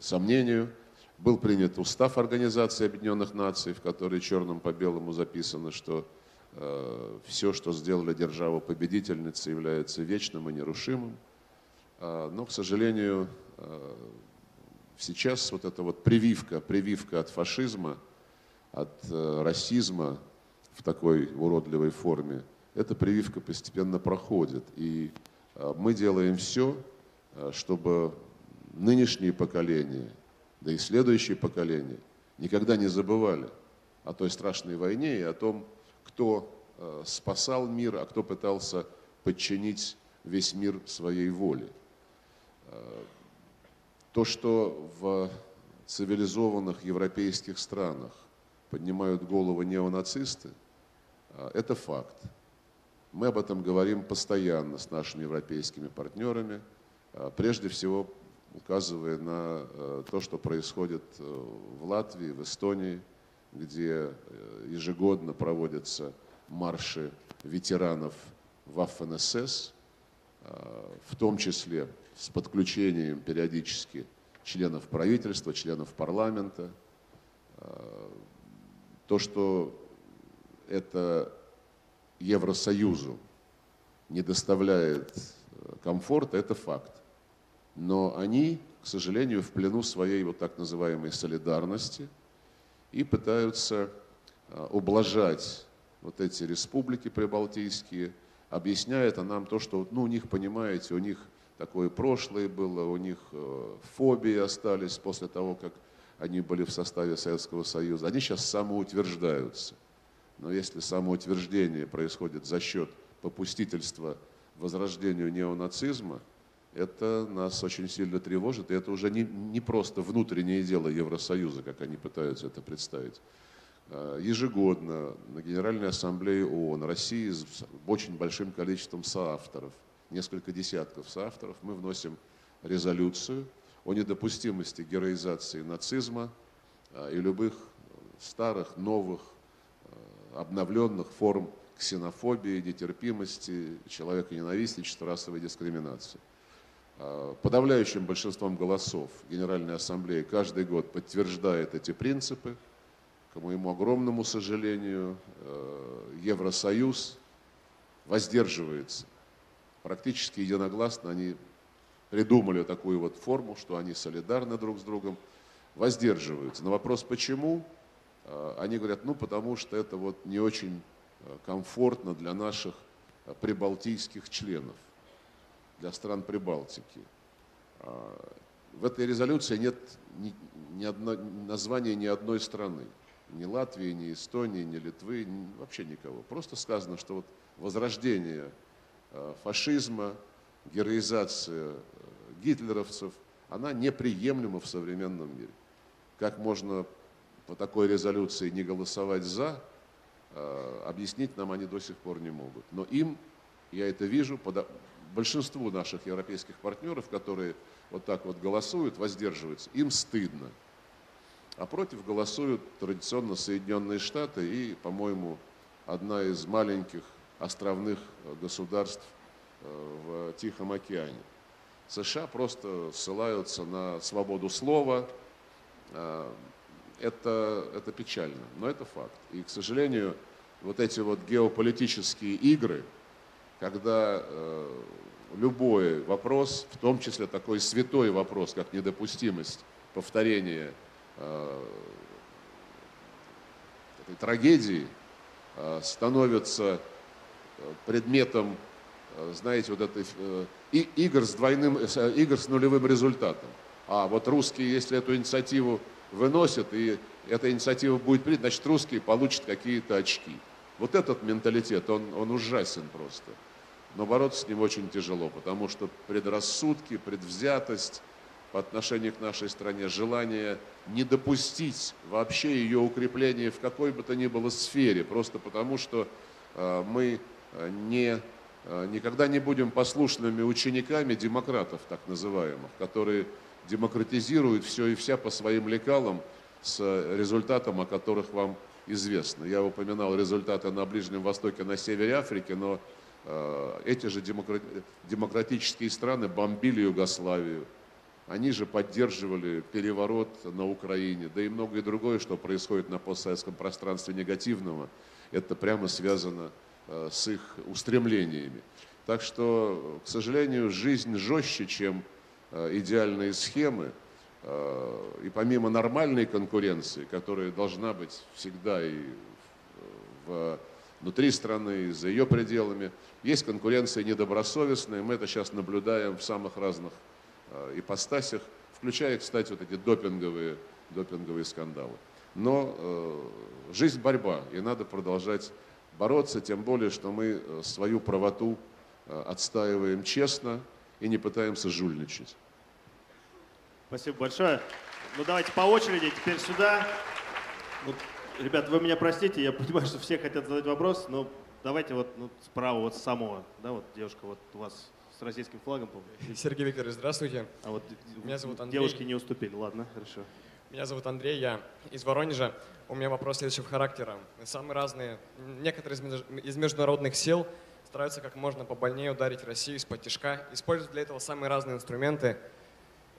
сомнению. Был принят устав Организации Объединенных Наций, в которой черным по белому записано, что Э, все, что сделала держава победительница, является вечным и нерушимым. А, но, к сожалению, э, сейчас вот эта вот прививка, прививка от фашизма, от э, расизма в такой уродливой форме, эта прививка постепенно проходит. И мы делаем все, чтобы нынешние поколения, да и следующие поколения никогда не забывали о той страшной войне и о том, кто э, спасал мир, а кто пытался подчинить весь мир своей воле. Э, то, что в цивилизованных европейских странах поднимают голову неонацисты, э, это факт. Мы об этом говорим постоянно с нашими европейскими партнерами, прежде всего указывая на то, что происходит в Латвии, в Эстонии – где э, ежегодно проводятся марши ветеранов Waffen-СС, э, в том числе с подключением периодически членов правительства, членов парламента. Э, то, что это Евросоюзу не доставляет комфорта, это факт. Но они, к сожалению, в плену своей вот так называемой солидарности – и пытаются а, ублажать вот эти республики прибалтийские, объясняя это нам то, что ну, у них, понимаете, у них такое прошлое было, у них э, фобии остались после того, как они были в составе Советского Союза. Они сейчас самоутверждаются. Но если самоутверждение происходит за счет попустительства возрождению неонацизма, это нас очень сильно тревожит, и это уже не, не просто внутреннее дело Евросоюза, как они пытаются это представить. А, ежегодно на Генеральной Ассамблее ООН России с очень большим количеством соавторов, несколько десятков соавторов, мы вносим резолюцию о недопустимости героизации нацизма а, и любых старых, новых, а, обновленных форм ксенофобии, нетерпимости, человеконенавистничества, расовой дискриминации. Подавляющим большинством голосов Генеральная Ассамблея каждый год подтверждает эти принципы, к моему огромному сожалению, э, Евросоюз воздерживается. Практически единогласно они придумали такую вот форму, что они солидарны друг с другом, воздерживаются. На вопрос «почему?» э, они говорят, ну потому что это вот не очень э, комфортно для наших прибалтийских членов, для стран Прибалтики. В этой резолюции нет ни, ни одно, названия ни одной страны ни Латвии, ни Эстонии, ни Литвы, ни, вообще никого. Просто сказано, что вот возрождение э, фашизма, героизация э, гитлеровцев, она неприемлема в современном мире. Как можно по такой резолюции не голосовать за, объяснить нам они до сих пор не могут. Но им, я это вижу, большинству наших европейских партнеров, которые вот так вот голосуют, воздерживаются, им стыдно а против голосуют традиционно Соединенные Штаты и, по-моему, одна из маленьких островных э, государств э, в Тихом океане. США просто ссылаются на свободу слова. Э, это, это печально, но это факт. И, к сожалению, вот эти вот геополитические игры, когда любой вопрос, в том числе такой святой вопрос, как недопустимость повторения Э, этой трагедии э, становятся э, предметом, знаете, вот этой и, игр с двойным, игр с нулевым результатом. А вот русские, если эту инициативу выносят, и эта инициатива будет принята, значит, русские получат какие-то очки. Вот этот менталитет, он, он ужасен просто. Но бороться с ним очень тяжело, потому что предрассудки, предвзятость, по отношению к нашей стране, желание не допустить вообще ее укрепления в какой бы то ни было сфере, просто потому что э, мы э, не, э, никогда не будем послушными учениками демократов, так называемых, которые демократизируют все и вся по своим лекалам с результатом, о которых вам известно. Я упоминал результаты на Ближнем Востоке, на севере Африки, но эти же демократические страны бомбили Югославию, они же поддерживали переворот на Украине, да и многое другое, что происходит на постсоветском пространстве негативного. Это прямо связано э, с их устремлениями. Так что, к сожалению, жизнь жестче, чем э, идеальные схемы. Э, и помимо нормальной конкуренции, которая должна быть всегда и в, внутри страны, за ее пределами, есть конкуренция недобросовестная. Мы это сейчас наблюдаем в самых разных Э, ипостасях, включая, кстати, вот эти допинговые, допинговые скандалы. Но э, жизнь борьба, и надо продолжать бороться, тем более, что мы э, свою правоту э, отстаиваем честно и не пытаемся жульничать. Спасибо большое. Ну давайте по очереди, теперь сюда. Вот, ребят, вы меня простите, я <laughs> понимаю, что все хотят задать вопрос, но давайте вот ну, справа, вот самого, да, вот девушка, вот у вас с российским флагом, по-моему. Сергей Викторович, здравствуйте. А вот меня зовут Андрей. Девушки не уступили, ладно, хорошо. Меня зовут Андрей, я из Воронежа. У меня вопрос следующего характера. Самые разные, некоторые из международных сил стараются как можно побольнее ударить Россию из-под тяжка, используют для этого самые разные инструменты.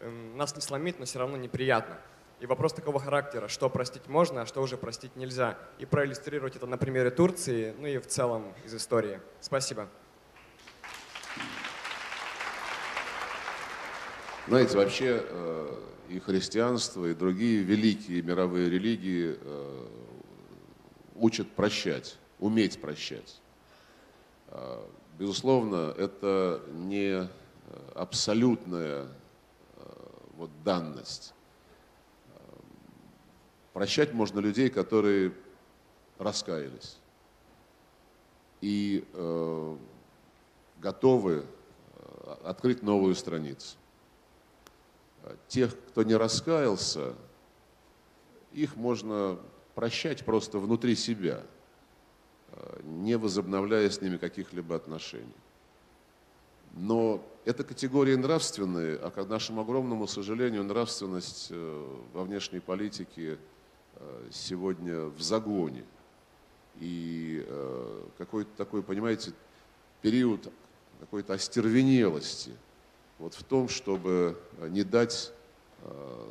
Эм, нас не сломит, но все равно неприятно. И вопрос такого характера, что простить можно, а что уже простить нельзя. И проиллюстрировать это на примере Турции, ну и в целом из истории. Спасибо. Знаете, вообще э, и христианство, и другие великие мировые религии э, учат прощать, уметь прощать. Э, безусловно, это не абсолютная вот, данность. Прощать можно людей, которые раскаялись, и э, готовы э, открыть новую страницу. Тех, кто не раскаялся, их можно прощать просто внутри себя, э, не возобновляя с ними каких-либо отношений. Но это категории нравственные, а к нашему огромному сожалению, нравственность э, во внешней политике э, сегодня в загоне. И какой-то такой, понимаете, период какой-то остервенелости вот в том, чтобы не дать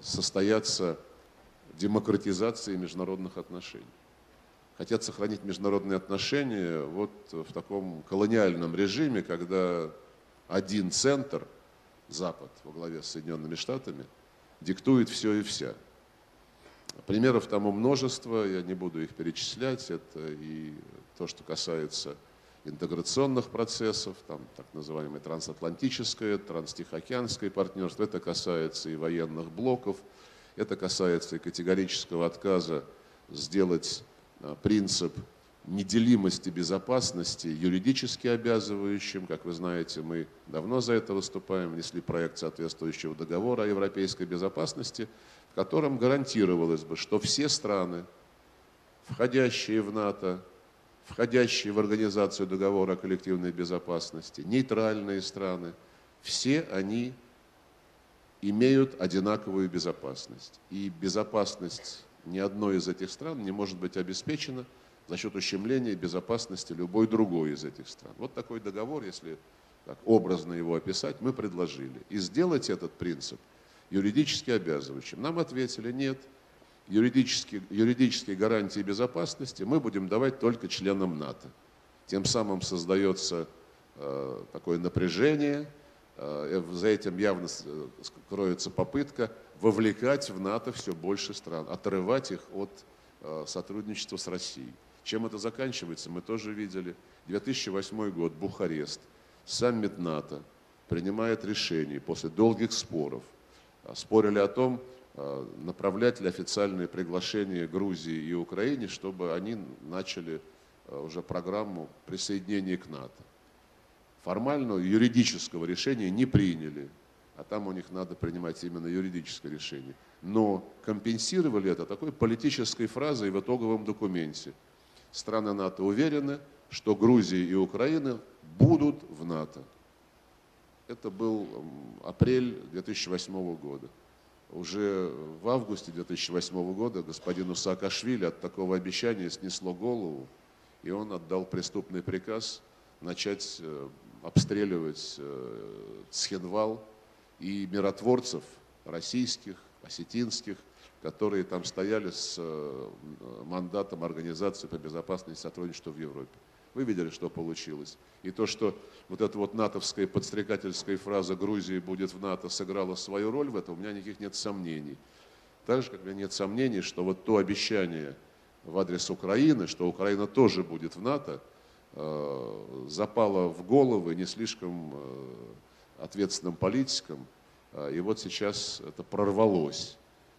состояться демократизации международных отношений. Хотят сохранить международные отношения вот в таком колониальном режиме, когда один центр, Запад во главе с Соединенными Штатами, диктует все и вся. Примеров тому множество, я не буду их перечислять. Это и то, что касается интеграционных процессов, там так называемое трансатлантическое, транстихоокеанское партнерство, это касается и военных блоков – это касается и категорического отказа сделать а, принцип неделимости безопасности юридически обязывающим. Как вы знаете, мы давно за это выступаем, внесли проект соответствующего договора о европейской безопасности, в котором гарантировалось бы, что все страны, входящие в НАТО, входящие в Организацию договора о коллективной безопасности, нейтральные страны, все они имеют одинаковую безопасность. И безопасность ни одной из этих стран не может быть обеспечена за счет ущемления безопасности любой другой из этих стран. Вот такой договор, если так образно его описать, мы предложили. И сделать этот принцип юридически обязывающим. Нам ответили, нет, юридические, юридические гарантии безопасности мы будем давать только членам НАТО. Тем самым создается э, такое напряжение, Э, за этим явно э, кроется попытка вовлекать в НАТО все больше стран, отрывать их от э, сотрудничества с Россией. Чем это заканчивается, мы тоже видели. 2008 год, Бухарест, саммит НАТО принимает решение после долгих споров. Спорили о том, направлять ли официальные приглашения Грузии и Украине, чтобы они начали уже программу присоединения к НАТО формального юридического решения не приняли, а там у них надо принимать именно юридическое решение. Но компенсировали это такой политической фразой в итоговом документе. Страны НАТО уверены, что Грузия и Украина будут в НАТО. Это был апрель 2008 года. Уже в августе 2008 года господину Саакашвили от такого обещания снесло голову, и он отдал преступный приказ начать э, обстреливать э, Цхенвал и миротворцев российских, осетинских, которые там стояли с э, мандатом Организации по безопасности и сотрудничеству в Европе. Вы видели, что получилось. И то, что вот эта вот натовская подстрекательская фраза «Грузия будет в НАТО» сыграла свою роль в этом, у меня никаких нет сомнений. Так же, как у меня нет сомнений, что вот то обещание в адрес Украины, что Украина тоже будет в НАТО – Э, запало в головы не слишком э, ответственным политикам, э, и вот сейчас это прорвалось.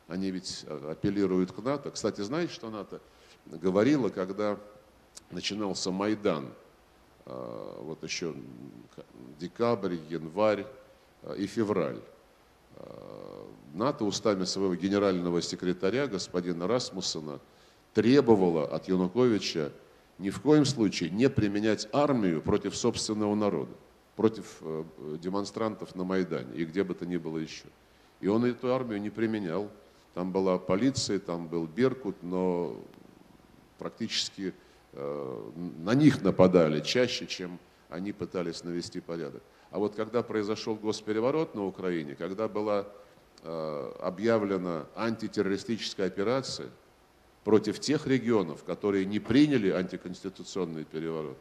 Они ведь апеллируют к НАТО. Кстати, знаете, что НАТО говорила, когда начинался Майдан, вот еще декабрь, январь и февраль. НАТО устами своего генерального секретаря, господина Расмуссона, требовала от Януковича ни в коем случае не применять армию против собственного народа, против э, демонстрантов на Майдане и где бы то ни было еще. И он эту армию не применял. Там была полиция, там был Беркут, но практически э, на них нападали чаще, чем они пытались навести порядок. А вот когда произошел госпереворот на Украине, когда была э, объявлена антитеррористическая операция – против тех регионов, которые не приняли антиконституционный переворот,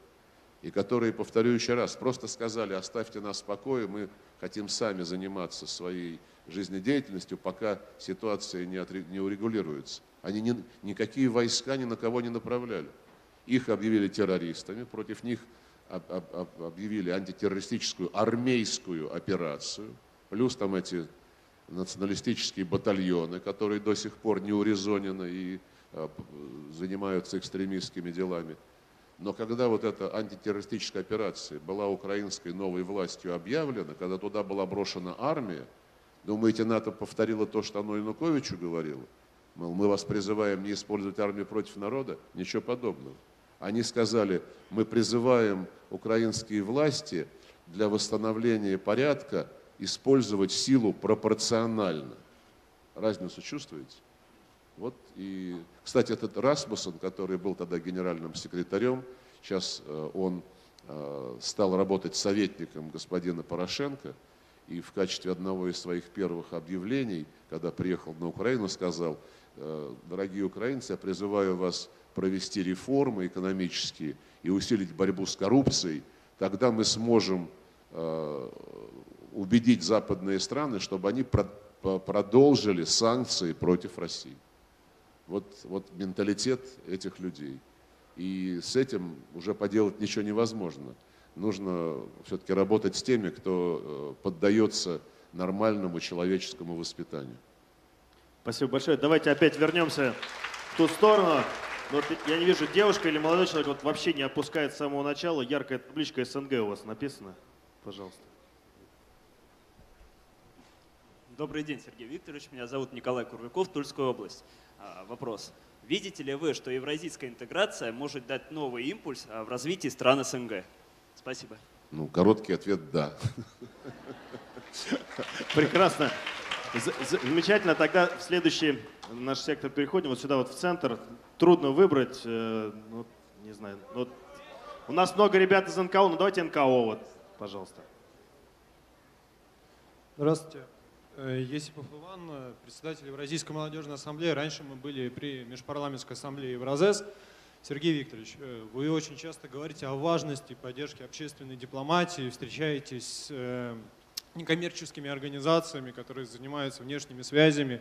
и которые, повторю еще раз, просто сказали, оставьте нас в покое, мы хотим сами заниматься своей жизнедеятельностью, пока ситуация не, отре, не урегулируется. Они ни, никакие войска ни на кого не направляли. Их объявили террористами, против них об, об, объявили антитеррористическую армейскую операцию, плюс там эти националистические батальоны, которые до сих пор не урезонены и Э, занимаются экстремистскими делами. Но когда вот эта антитеррористическая операция была украинской новой властью объявлена, когда туда была брошена армия, думаете, НАТО повторило то, что оно Януковичу говорило? Мол, мы вас призываем не использовать армию против народа? Ничего подобного. Они сказали, мы призываем украинские власти для восстановления порядка использовать силу пропорционально. Разницу чувствуете? Вот и, кстати, этот Расмуссен, который был тогда генеральным секретарем, сейчас э, он э, стал работать советником господина Порошенко, и в качестве одного из своих первых объявлений, когда приехал на Украину, сказал, «Э, дорогие украинцы, я призываю вас провести реформы экономические и усилить борьбу с коррупцией, тогда мы сможем убедить западные страны, чтобы они продолжили санкции против России. Вот, вот менталитет этих людей. И с этим уже поделать ничего невозможно. Нужно все-таки работать с теми, кто э, поддается нормальному человеческому воспитанию. Спасибо большое. Давайте опять вернемся в ту сторону. Вот я не вижу, девушка или молодой человек вот вообще не опускает с самого начала. Яркая табличка СНГ у вас написана. Пожалуйста. Добрый день, Сергей Викторович. Меня зовут Николай Курвяков, Тульская область. А, вопрос. Видите ли вы, что евразийская интеграция может дать новый импульс а, в развитии стран СНГ? Спасибо. Ну, короткий ответ – да. Прекрасно. Замечательно. Тогда в следующий наш сектор переходим. Вот сюда вот в центр. Трудно выбрать. Э, ну, не знаю. Вот. У нас много ребят из НКО. Ну давайте НКО вот, пожалуйста. Здравствуйте. Э, Есипов Иван, э, председатель Евразийской молодежной ассамблеи. Раньше мы были при Межпарламентской ассамблее Евразес. Сергей Викторович, э, вы очень часто говорите о важности поддержки общественной дипломатии, встречаетесь с некоммерческими организациями, которые занимаются внешними связями.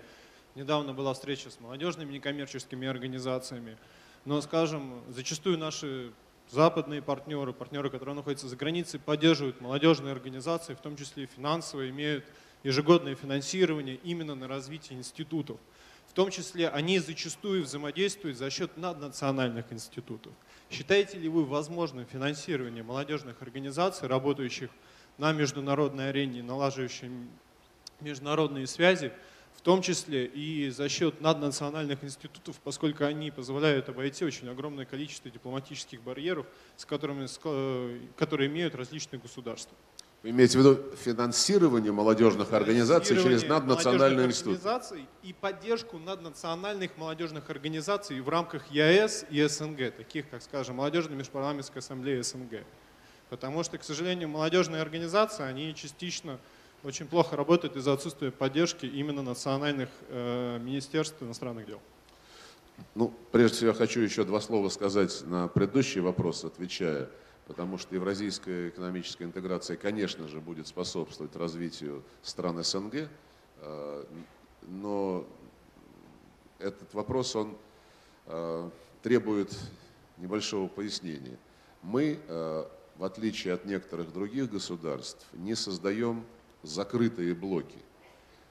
Недавно была встреча с молодежными некоммерческими организациями. Но, скажем, зачастую наши западные партнеры, партнеры, которые находятся за границей, поддерживают молодежные организации, в том числе и финансово, имеют ежегодное финансирование именно на развитие институтов. В том числе они зачастую взаимодействуют за счет наднациональных институтов. Считаете ли вы возможным финансирование молодежных организаций, работающих на международной арене, налаживающих международные связи, том числе и за счет наднациональных институтов, поскольку они позволяют обойти очень огромное количество дипломатических барьеров, с которыми, которые имеют различные государства. Вы имеете в виду финансирование молодежных организаций через наднациональные институты? И поддержку наднациональных молодежных организаций в рамках ЕАЭС и СНГ, таких как, скажем, Молодежная межпарламентская ассамблея СНГ. Потому что, к сожалению, молодежные организации, они частично очень плохо работают из-за отсутствия поддержки именно национальных э, министерств иностранных дел. Ну, прежде всего, я хочу еще два слова сказать на предыдущий вопрос, отвечая потому что евразийская экономическая интеграция, конечно же, будет способствовать развитию стран СНГ, э, но этот вопрос, он э, требует небольшого пояснения. Мы, в отличие от некоторых других государств, не создаем закрытые блоки.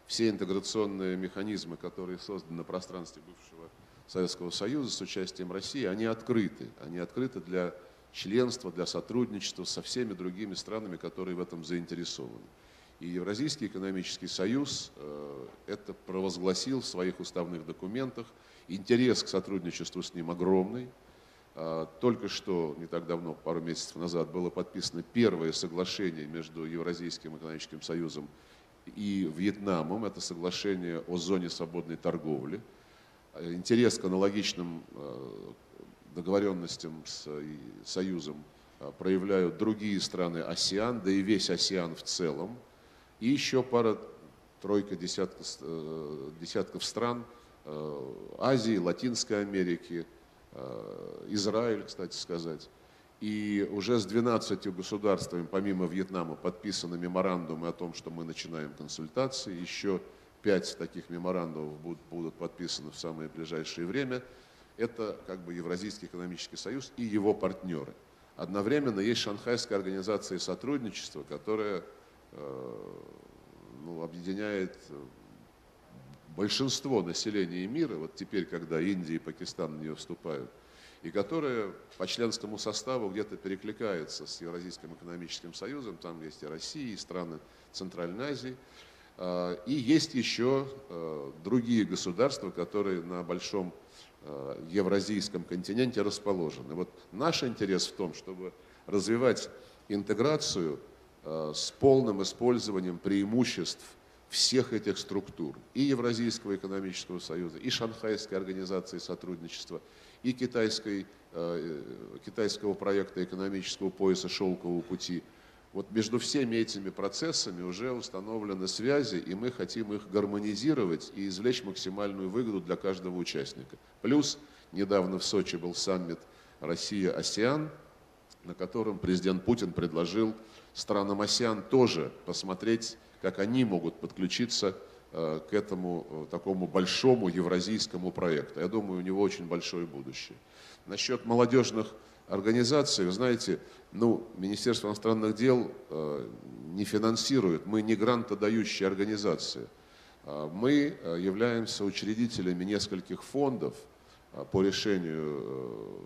Все интеграционные механизмы, которые созданы на пространстве бывшего Советского Союза с участием России, они открыты. Они открыты для членства, для сотрудничества со всеми другими странами, которые в этом заинтересованы. И Евразийский экономический союз э, это провозгласил в своих уставных документах. Интерес к сотрудничеству с ним огромный. Э, только что, не так давно, пару месяцев назад, было подписано первое соглашение между Евразийским экономическим союзом и Вьетнамом. Это соглашение о зоне свободной торговли. Э, интерес к аналогичным договоренностям с Союзом а, проявляют другие страны АСИАН, да и весь АСИАН в целом. И еще пара, тройка, десятков, э, десятков стран э, Азии, Латинской Америки, Израиль, кстати сказать. И уже с 12 государствами, помимо Вьетнама, подписаны меморандумы о том, что мы начинаем консультации. Еще пять таких меморандумов будут, будут подписаны в самое ближайшее время – это как бы Евразийский экономический союз и его партнеры. Одновременно есть Шанхайская организация сотрудничества, которая э, ну, объединяет большинство населения мира, вот теперь, когда Индия и Пакистан в нее вступают. и которая по членскому составу где-то перекликается с Евразийским экономическим союзом. Там есть и Россия, и страны Центральной Азии. А, и есть еще а, другие государства, которые на большом а, евразийском континенте расположены. Вот наш интерес в том, чтобы развивать интеграцию с полным использованием преимуществ всех этих структур, и Евразийского экономического союза, и Шанхайской организации сотрудничества, и китайской, китайского проекта экономического пояса «Шелкового пути», вот между всеми этими процессами уже установлены связи, и мы хотим их гармонизировать и извлечь максимальную выгоду для каждого участника. Плюс недавно в Сочи был саммит Россия-АСЕАН, на котором президент Путин предложил странам АСЕАН тоже посмотреть, как они могут подключиться э, к этому э, такому большому евразийскому проекту. Я думаю, у него очень большое будущее. Насчет молодежных организаций, вы знаете, ну, Министерство иностранных дел э, не финансирует, мы не грантодающая организация. Э, мы являемся учредителями нескольких фондов по решению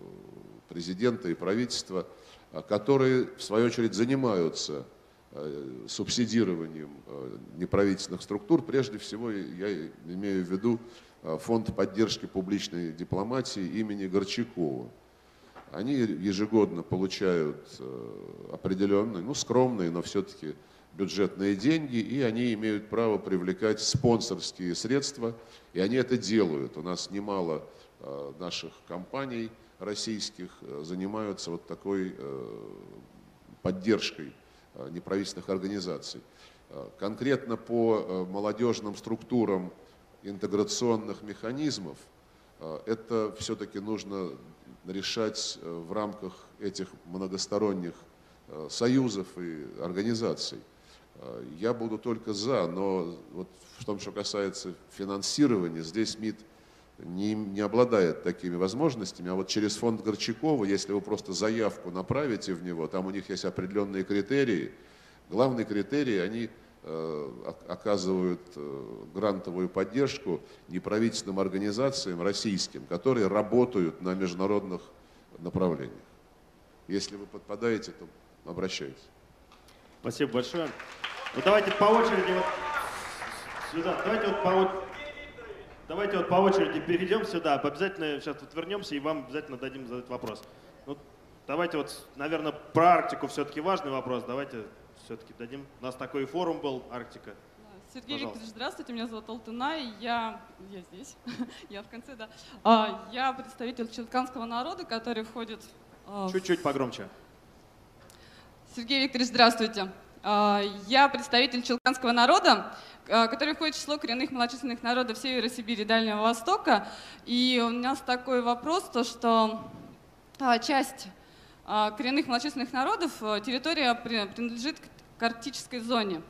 президента и правительства, которые, в свою очередь, занимаются субсидированием э, неправительственных структур. Прежде всего, я имею в виду э, фонд поддержки публичной дипломатии имени Горчакова. Они ежегодно получают э, определенные, ну скромные, но все-таки бюджетные деньги, и они имеют право привлекать спонсорские средства, и они это делают. У нас немало э, наших компаний российских э, занимаются вот такой поддержкой неправительственных организаций. Конкретно по молодежным структурам интеграционных механизмов, это все-таки нужно решать э, в рамках этих многосторонних э, союзов и организаций. Э, я буду только за, но вот в том, что касается финансирования, здесь МИД не, не обладает такими возможностями, а вот через фонд Горчакова, если вы просто заявку направите в него, там у них есть определенные критерии. Главный критерий, они Э, оказывают э, грантовую поддержку неправительственным организациям российским, которые работают на международных направлениях. Если вы подпадаете, то обращайтесь. Спасибо большое. Ну давайте по очереди вот сюда. Давайте вот по, давайте вот по очереди перейдем сюда. Обязательно сейчас вот вернемся и вам обязательно дадим задать вопрос. Ну, давайте вот, наверное, про Арктику все-таки важный вопрос. Давайте все-таки дадим. У нас такой форум был «Арктика». Сергей Пожалуйста. Викторович, здравствуйте, меня зовут Алтына, я, я здесь, <laughs> я в конце, да. А, я представитель челканского народа, который входит... А, Чуть-чуть погромче. Сергей Викторович, здравствуйте. А, я представитель челканского народа, который входит в число коренных малочисленных народов Севера Сибири и Дальнего Востока. И у нас такой вопрос, то что часть коренных малочисленных народов территория принадлежит к арктической зоне.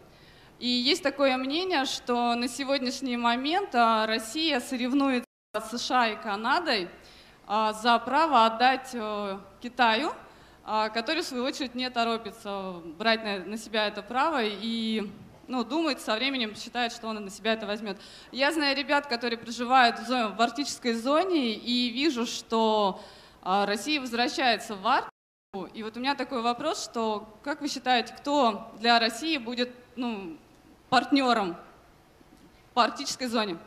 И есть такое мнение, что на сегодняшний момент Россия соревнуется с США и Канадой за право отдать э, Китаю, который, в свою очередь, не торопится брать на себя это право и ну, думает со временем, считает, что он на себя это возьмет. Я знаю ребят, которые проживают в, зоне, в арктической зоне, и вижу, что Россия возвращается в Арктику, и вот у меня такой вопрос, что как вы считаете, кто для России будет ну, партнером по арктической зоне?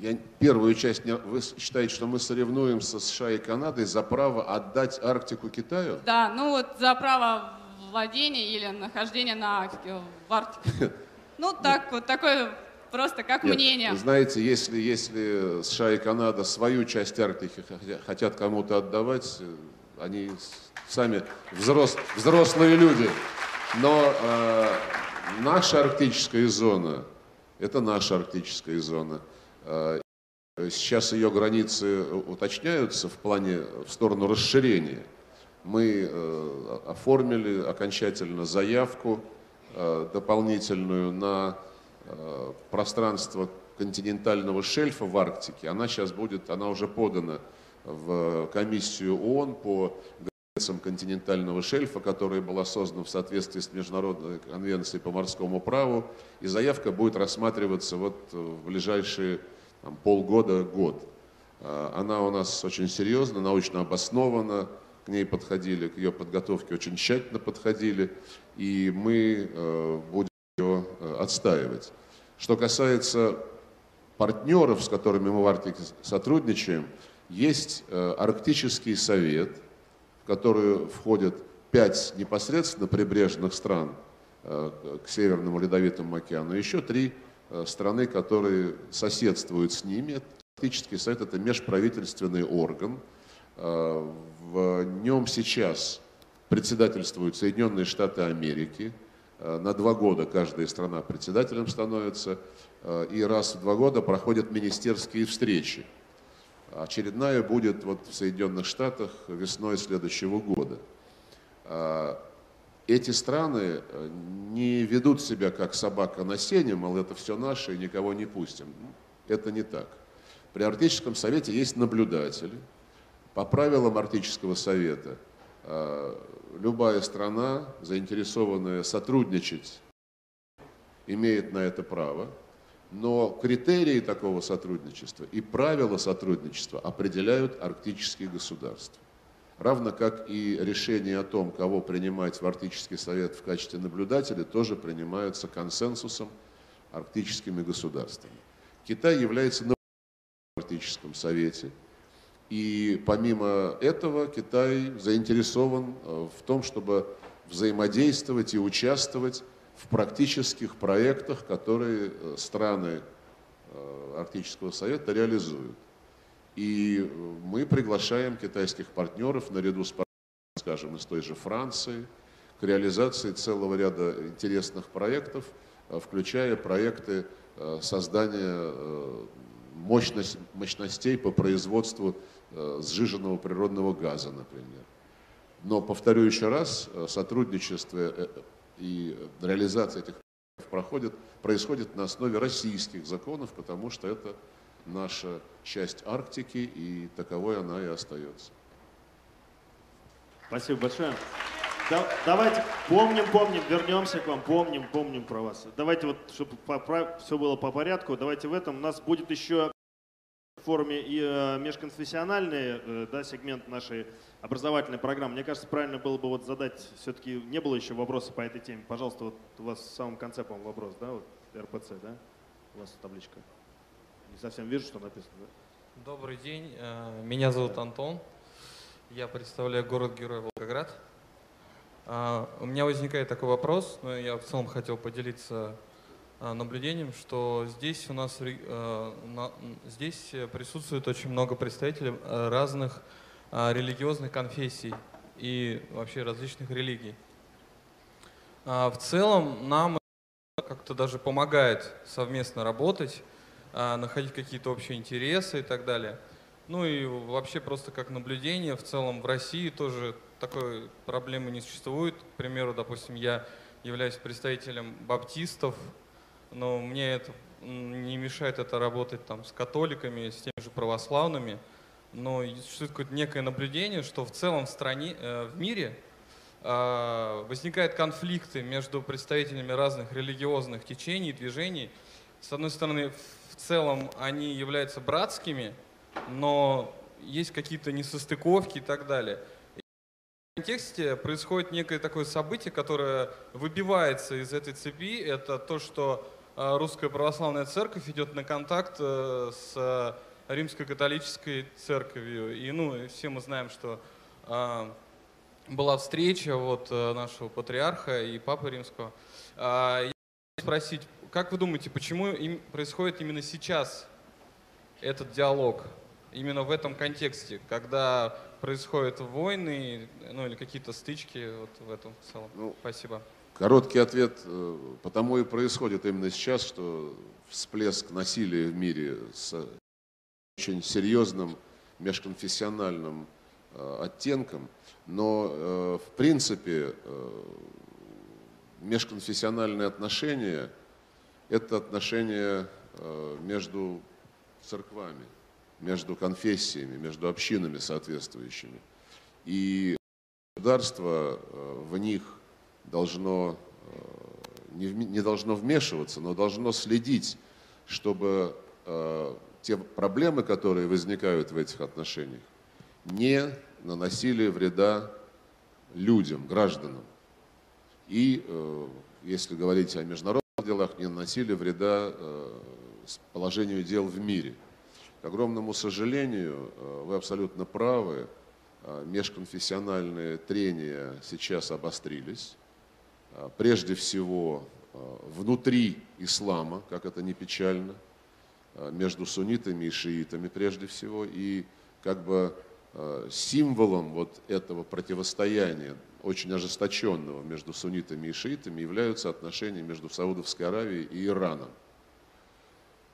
Я первую часть, вы считаете, что мы соревнуемся с США и Канадой за право отдать Арктику Китаю? Да, ну вот за право владения или нахождения на, в Арктике. <laughs> Ну так, вот такое просто как Нет, мнение. Знаете, если, если США и Канада свою часть Арктики хотят кому-то отдавать, они сами взрос, взрослые люди. Но э, наша арктическая зона, это наша арктическая зона. Э, сейчас ее границы уточняются в плане, в сторону расширения. Мы э, оформили окончательно заявку э, дополнительную на э, пространство континентального шельфа в Арктике. Она сейчас будет, она уже подана в комиссию ООН по границам континентального шельфа, которая была создана в соответствии с Международной конвенцией по морскому праву. И заявка будет рассматриваться вот в ближайшие полгода-год. Она у нас очень серьезно, научно обоснована, к ней подходили, к ее подготовке очень тщательно подходили, и мы будем ее отстаивать. Что касается партнеров, с которыми мы в Арктике сотрудничаем, есть Арктический совет, в который входят пять непосредственно прибрежных стран э, к Северному Ледовитому океану, еще три э, страны, которые соседствуют с ними. Арктический совет – это межправительственный орган. Э, в нем сейчас председательствуют Соединенные Штаты Америки. На два года каждая страна председателем становится, и раз в два года проходят министерские встречи. Очередная будет вот в Соединенных Штатах весной следующего года – а, эти страны э, не ведут себя как собака на сене, мол, это все наше и никого не пустим. Это не так. При Арктическом совете есть наблюдатели. По правилам Арктического совета а, любая страна, заинтересованная сотрудничать, имеет на это право. Но критерии такого сотрудничества и правила сотрудничества определяют арктические государства равно как и решение о том, кого принимать в Арктический совет в качестве наблюдателя, тоже принимаются консенсусом арктическими государствами. Китай является в Арктическом совете, и помимо этого Китай заинтересован э, в том, чтобы взаимодействовать и участвовать в практических проектах, которые э, страны э, Арктического совета реализуют. И мы приглашаем китайских партнеров наряду с, скажем, из той же Франции к реализации целого ряда интересных проектов, включая проекты создания мощностей по производству сжиженного природного газа, например. Но, повторю еще раз, сотрудничество и реализация этих проектов проходит, происходит на основе российских законов, потому что это наша часть Арктики, и таковой она и остается. Спасибо большое. Да, давайте, помним, помним, вернемся к вам, помним, помним про вас. Давайте вот, чтобы все было по порядку, давайте в этом. У нас будет еще в форуме и э, межконфессиональный э, да, сегмент нашей образовательной программы. Мне кажется, правильно было бы вот задать, все-таки не было еще вопроса по этой теме. Пожалуйста, вот у вас в самом конце, по-моему, вопрос, да, вот РПЦ, да? У вас табличка. Не совсем вижу, что написано. Да? Добрый день. Э, меня зовут Антон. Я представляю город-герой Волгоград. У меня возникает такой вопрос, но я в целом хотел поделиться наблюдением, что здесь у нас здесь присутствует очень много представителей разных религиозных конфессий и вообще различных религий. В целом нам как-то даже помогает совместно работать а, находить какие-то общие интересы и так далее. Ну и вообще просто как наблюдение, в целом в России тоже такой проблемы не существует. К примеру, допустим, я являюсь представителем баптистов, но мне это не мешает это работать там с католиками, с теми же православными. Но существует какое-то некое наблюдение, что в целом в стране, э, в мире э, возникают конфликты между представителями разных религиозных течений, движений. С одной стороны, в целом они являются братскими, но есть какие-то несостыковки и так далее. И в контексте происходит некое такое событие, которое выбивается из этой цепи. Это то, что русская православная церковь идет на контакт э, с римской католической церковью. И ну, все мы знаем, что э, была встреча вот, нашего патриарха и папы римского. Я спросить, как вы думаете, почему им происходит именно сейчас этот диалог? Именно в этом контексте, когда происходят войны, ну или какие-то стычки вот в этом в целом. Ну, Спасибо. Короткий ответ. Э, потому и происходит именно сейчас, что всплеск насилия в мире с очень серьезным межконфессиональным э, оттенком. Но, э, в принципе, межконфессиональные отношения – это отношения между церквами, между конфессиями, между общинами соответствующими. И государство в них должно, э, не должно вмешиваться, но должно следить, чтобы те проблемы, которые возникают в этих отношениях, не наносили вреда людям, гражданам. И, э, если говорить о международных делах, не наносили вреда э, положению дел в мире. К огромному сожалению, э, вы абсолютно правы, межконфессиональные трения сейчас обострились. Прежде всего, внутри ислама, как это не печально, между суннитами и шиитами прежде всего, и как бы символом вот этого противостояния, очень ожесточенного между суннитами и шиитами, являются отношения между Саудовской Аравией и Ираном.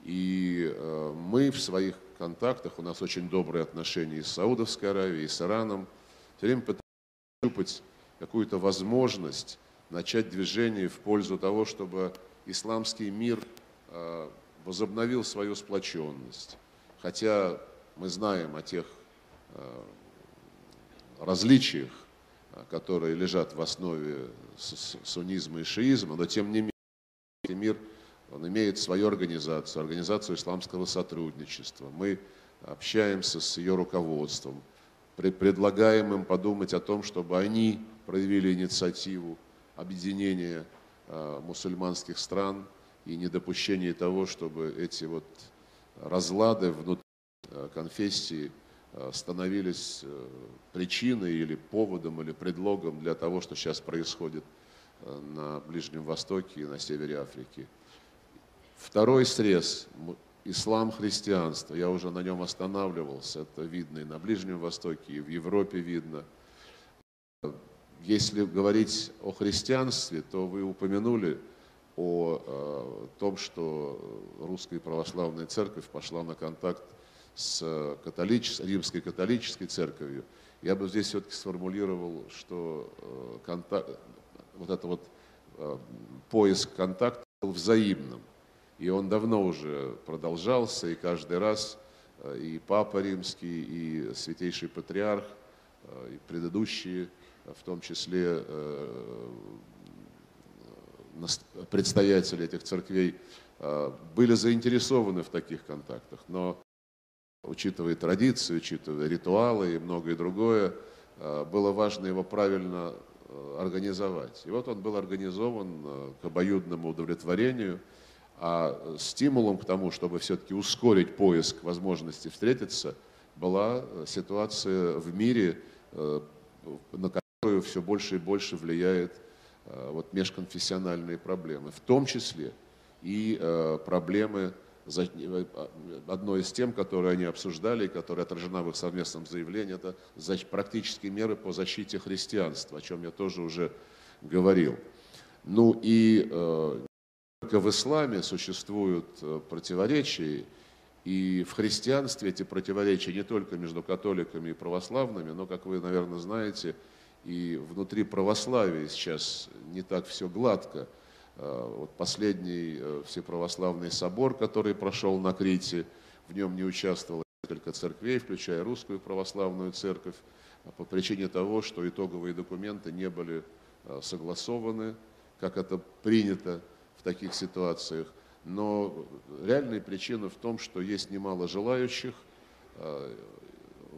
И мы в своих контактах, у нас очень добрые отношения и с Саудовской Аравией, и с Ираном, все время пытаемся какую-то возможность начать движение в пользу того, чтобы исламский мир э, возобновил свою сплоченность. Хотя мы знаем о тех Э, различиях, э, которые лежат в основе суннизма и шиизма, но тем не менее мир он имеет свою организацию, организацию исламского сотрудничества. Мы общаемся с ее руководством, предлагаем им подумать о том, чтобы они проявили инициативу объединения э, мусульманских стран и недопущения того, чтобы эти вот разлады внутри конфессии Э, становились э, причиной или поводом или предлогом для того, что сейчас происходит э, на Ближнем Востоке и на севере Африки. Второй срез – ислам, христианство. Я уже на нем останавливался. Это видно и на Ближнем Востоке, и в Европе видно. Если говорить о христианстве, то вы упомянули о том, что Русская Православная Церковь пошла на контакт с католичес, римской католической церковью, я бы здесь все-таки сформулировал, что э, контакт, вот это вот э, поиск контакта был взаимным. И он давно уже продолжался, и каждый раз э, и Папа Римский, и Святейший Патриарх, и предыдущие, в том числе предстоятели этих церквей, были заинтересованы в таких контактах. Но учитывая традиции, учитывая ритуалы и многое другое, э, было важно его правильно э, организовать. И вот он был организован э, к обоюдному удовлетворению, а стимулом к тому, чтобы все-таки ускорить поиск возможности встретиться, была ситуация в мире, на которую все больше и больше влияет вот межконфессиональные проблемы, в том числе и проблемы Э, одно из тем, которые они обсуждали, и которая отражена в их совместном заявлении, это практические меры по защите христианства, о чем я тоже уже говорил. Ну и э, только в исламе существуют э, противоречия, и в христианстве эти противоречия не только между католиками и православными, но, как вы, наверное, знаете, и внутри православия сейчас не так все гладко – Э, вот последний э, Всеправославный собор, который прошел на Крите, в нем не участвовало несколько церквей, включая Русскую Православную Церковь, а по причине того, что итоговые документы не были э, согласованы, как это принято в таких ситуациях. Но реальная причина в том, что есть немало желающих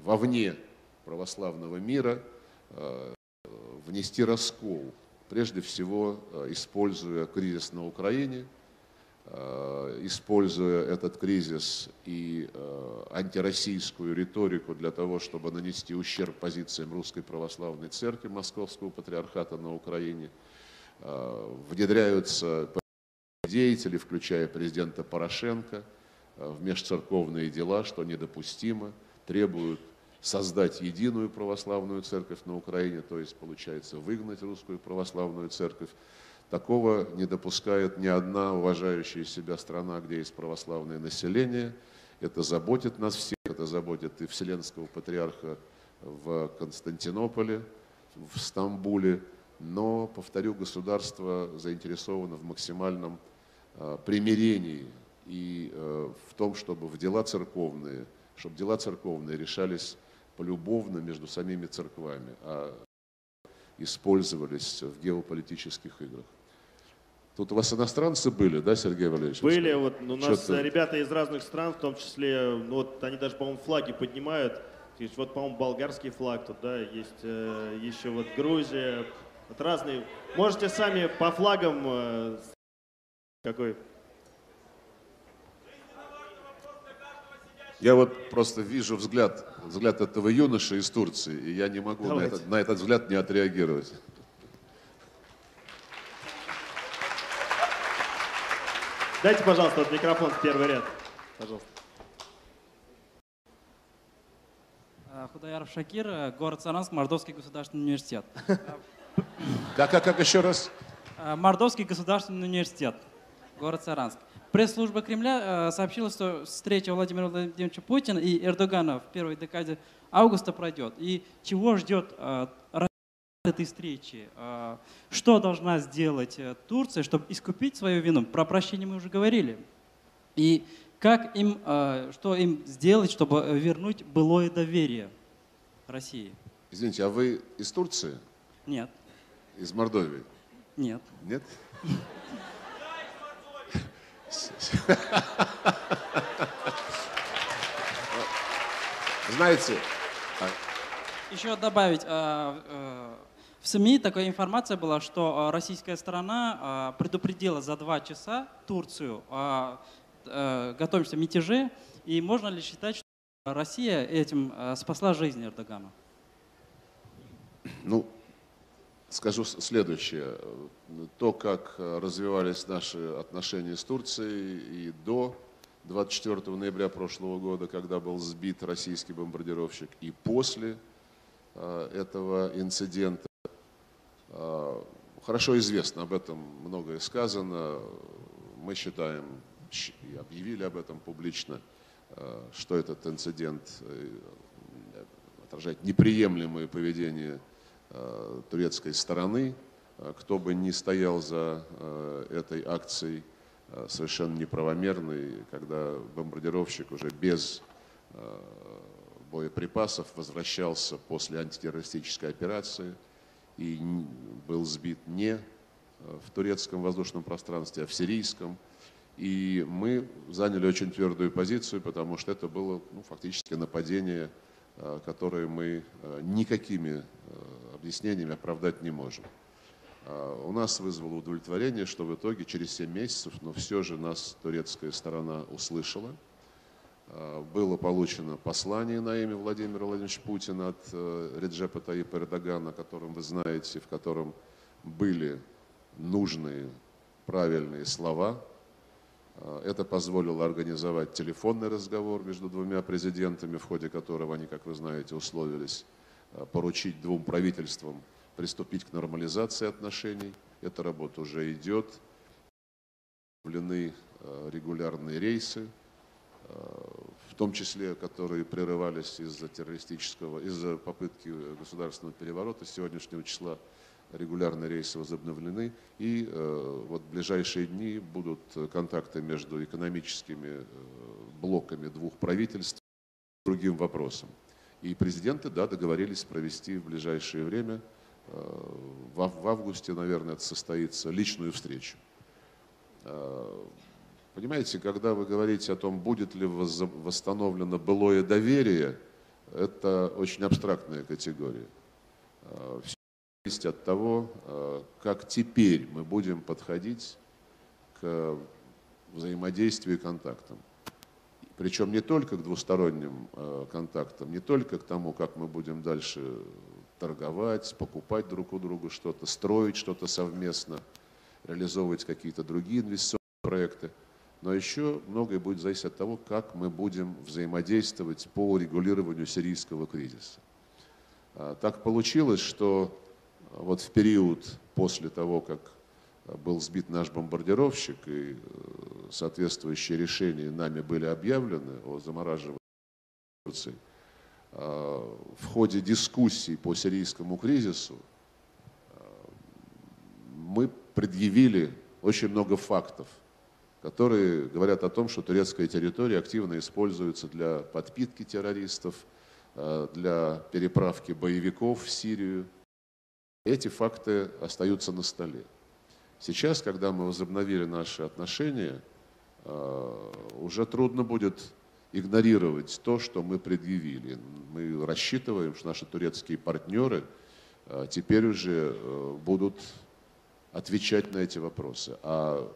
вовне православного мира внести раскол прежде всего э, используя кризис на Украине, э, используя этот кризис и э, антироссийскую риторику для того, чтобы нанести ущерб позициям Русской Православной Церкви Московского Патриархата на Украине, внедряются деятели, включая президента Порошенко, в межцерковные дела, что недопустимо, требуют создать единую православную церковь на Украине, то есть, получается, выгнать русскую православную церковь. Такого не допускает ни одна уважающая себя страна, где есть православное население. Это заботит нас всех, это заботит и Вселенского патриарха в Константинополе, в Стамбуле. Но, повторю, государство заинтересовано в максимальном а, примирении и а, в том, чтобы в дела церковные, чтобы дела церковные решались полюбовно между самими церквами, а использовались в геополитических играх. Тут у вас иностранцы были, да, Сергей Валерьевич? Были, вот у нас Что-то- ребята из разных стран, в том числе, ну, вот они даже, по-моему, флаги поднимают. То есть вот, по-моему, болгарский флаг тут, да, есть э, еще вот Грузия, вот разные. Можете сами по флагам э, какой? Я вот просто вижу взгляд, взгляд этого юноши из Турции, и я не могу на этот, на этот взгляд не отреагировать. Дайте, пожалуйста, вот микрофон в первый ряд, пожалуйста. А, Худояров Шакир, э, город Саранск, Мордовский государственный университет. Как, как, как еще раз? А, Мордовский государственный университет, город Саранск. Пресс-служба Кремля э, сообщила, что встреча Владимира Владимировича Путина и Эрдогана в первой декаде августа пройдет. И чего ждет э, этой встречи? Э, Что должна сделать Турция, чтобы искупить свою вину? Про прощение мы уже говорили. И как им, что им сделать, чтобы вернуть былое доверие России? Извините, а вы из Турции? Нет. Из Мордовии? Нет. Нет? <laughs> <laughs> Знаете, а, Еще добавить, а, э, в СМИ такая информация была, что а, российская сторона предупредила за два часа Турцию о э, готовимся мятеже, и можно ли считать, что Россия этим а, спасла жизнь Эрдогана? Ну, скажу следующее. То, как э, развивались наши отношения с Турцией и до 24 ноября прошлого года, когда был сбит российский бомбардировщик, и после э, этого инцидента, э, хорошо известно, об этом многое сказано. Мы считаем, и объявили об этом публично, что этот инцидент отражает неприемлемое поведение турецкой стороны. Э, Кто бы ни стоял за э, этой акцией, э, совершенно неправомерный, когда бомбардировщик уже без э, боеприпасов возвращался после антитеррористической операции и был сбит не э, в турецком воздушном пространстве, а в сирийском. И мы заняли очень твердую позицию, потому что это было ну, фактически нападение, э, которое мы э, никакими э, объяснениями оправдать не можем. А, У нас вызвало удовлетворение, что в итоге через 7 месяцев, но все же нас турецкая сторона услышала. А, Было получено послание на имя Владимира Владимировича Путина от э, Реджепа Таипа Эрдогана, о котором вы знаете, в котором были нужные, правильные слова. А, Это позволило организовать телефонный разговор между двумя президентами, в ходе которого они, как вы знаете, условились поручить двум правительствам приступить к нормализации отношений. Эта работа уже идет. Объявлены э, регулярные рейсы, э, в том числе, которые прерывались из-за террористического, из-за попытки государственного переворота. С сегодняшнего числа регулярные рейсы возобновлены. И э, вот в ближайшие дни будут контакты между экономическими э, блоками двух правительств другим вопросам. И президенты, да, договорились провести в ближайшее время, э, в ав- в августе, наверное, это состоится, личную встречу. Э, Понимаете, когда вы говорите о том, будет ли восстановлено былое доверие, это очень абстрактная категория. Все зависит от того, э, как теперь мы будем подходить к взаимодействию и контактам. Причем не только к двусторонним э, контактам, не только к тому, как мы будем дальше торговать, покупать друг у друга что-то, строить что-то совместно, реализовывать какие-то другие инвестиционные проекты, но еще многое будет зависеть от того, как мы будем взаимодействовать по регулированию сирийского кризиса. А, Так получилось, что вот в период после того, как был сбит наш бомбардировщик и э, соответствующие решения нами были объявлены о замораживании Турции, а, в ходе дискуссий по сирийскому кризису а, мы предъявили очень много фактов, которые говорят о том, что турецкая территория активно используется для подпитки террористов, э, для переправки боевиков в Сирию. Эти факты остаются на столе. Сейчас, когда мы возобновили наши отношения, э, уже трудно будет игнорировать то, что мы предъявили. Мы рассчитываем, что наши турецкие партнеры э, теперь уже э, будут отвечать на эти вопросы. А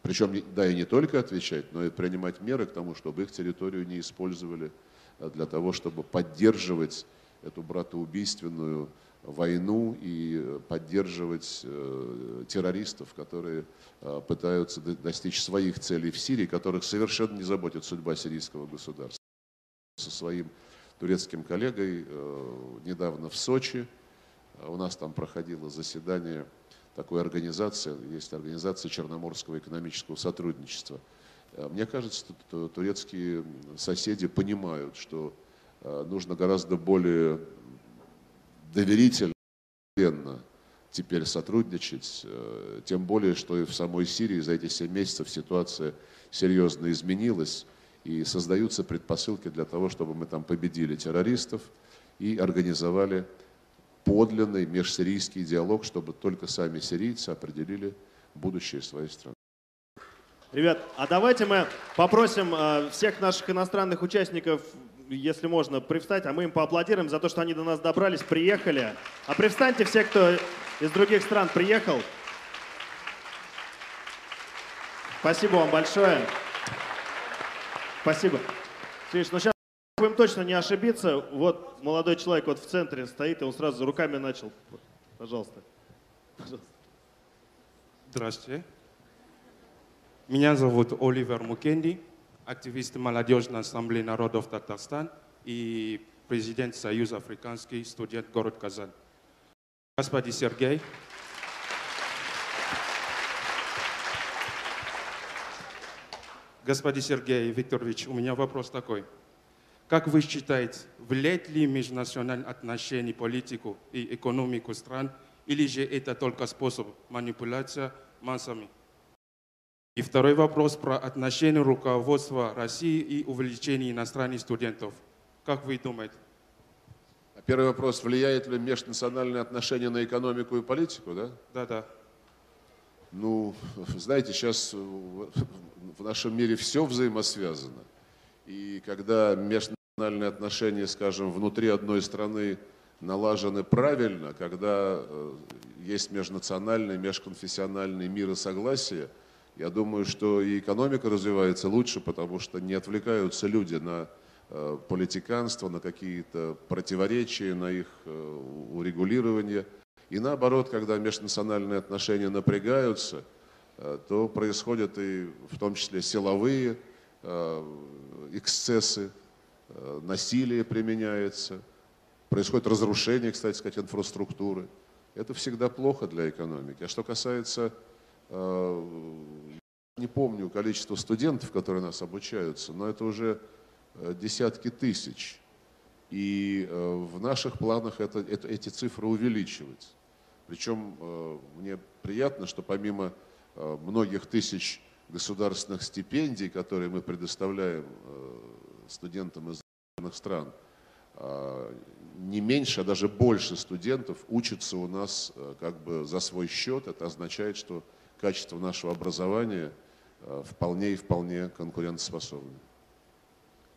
причем, да, и не только отвечать, но и принимать меры к тому, чтобы их территорию не использовали для того, чтобы поддерживать эту братоубийственную войну и поддерживать э, террористов, которые э, пытаются достичь своих целей в Сирии, которых совершенно не заботит судьба сирийского государства. Со своим турецким коллегой э, недавно в Сочи у нас там проходило заседание такой организации, есть организация Черноморского экономического сотрудничества. Мне кажется, турецкие соседи понимают, что нужно гораздо более доверительно теперь сотрудничать, э, тем более, что и в самой Сирии за эти 7 месяцев ситуация серьезно изменилась, и создаются предпосылки для того, чтобы мы там победили террористов и организовали подлинный межсирийский диалог, чтобы только сами сирийцы определили будущее своей страны. Ребят, а давайте мы попросим э, всех наших иностранных участников если можно, привстать, а мы им поаплодируем за то, что они до нас добрались, приехали. А привстаньте все, кто из других стран приехал. Спасибо вам большое. Спасибо. Слышь, ну сейчас будем точно не ошибиться. Вот молодой человек вот в центре стоит, и он сразу руками начал. Пожалуйста. Пожалуйста. Здравствуйте. Меня зовут Оливер Мукенди активист молодежной ассамблеи народов Татарстан и президент Союза африканский студент город Казань. Господин Сергей, Господин Сергей Викторович, у меня вопрос такой. Как вы считаете, влияет ли межнациональные отношения, политику и экономику стран, или же это только способ манипуляции массами? И второй вопрос про отношение руководства России и увеличение иностранных студентов. Как вы думаете? Первый вопрос, влияет ли межнациональные отношения на экономику и политику, да? Да, да. Ну, знаете, сейчас в нашем мире все взаимосвязано. И когда межнациональные отношения, скажем, внутри одной страны налажены правильно, когда э, есть межнациональный, межконфессиональный мир и согласие – я думаю, что и экономика развивается лучше, потому что не отвлекаются люди на э, политиканство, на какие-то противоречия, на их э, урегулирование. И наоборот, когда межнациональные отношения напрягаются, э, то происходят и в том числе силовые эксцессы, насилие применяется, происходит разрушение, кстати сказать, инфраструктуры. Это всегда плохо для экономики. А что касается не помню количество студентов, которые нас обучаются, но это уже э, десятки тысяч. И э, в наших планах это, это, эти цифры увеличивать. Причем мне приятно, что помимо многих тысяч государственных стипендий, которые мы предоставляем студентам из разных стран, не меньше, а даже больше студентов учатся у нас как бы за свой счет. Это означает, что качество нашего образования э, вполне и вполне конкурентоспособны.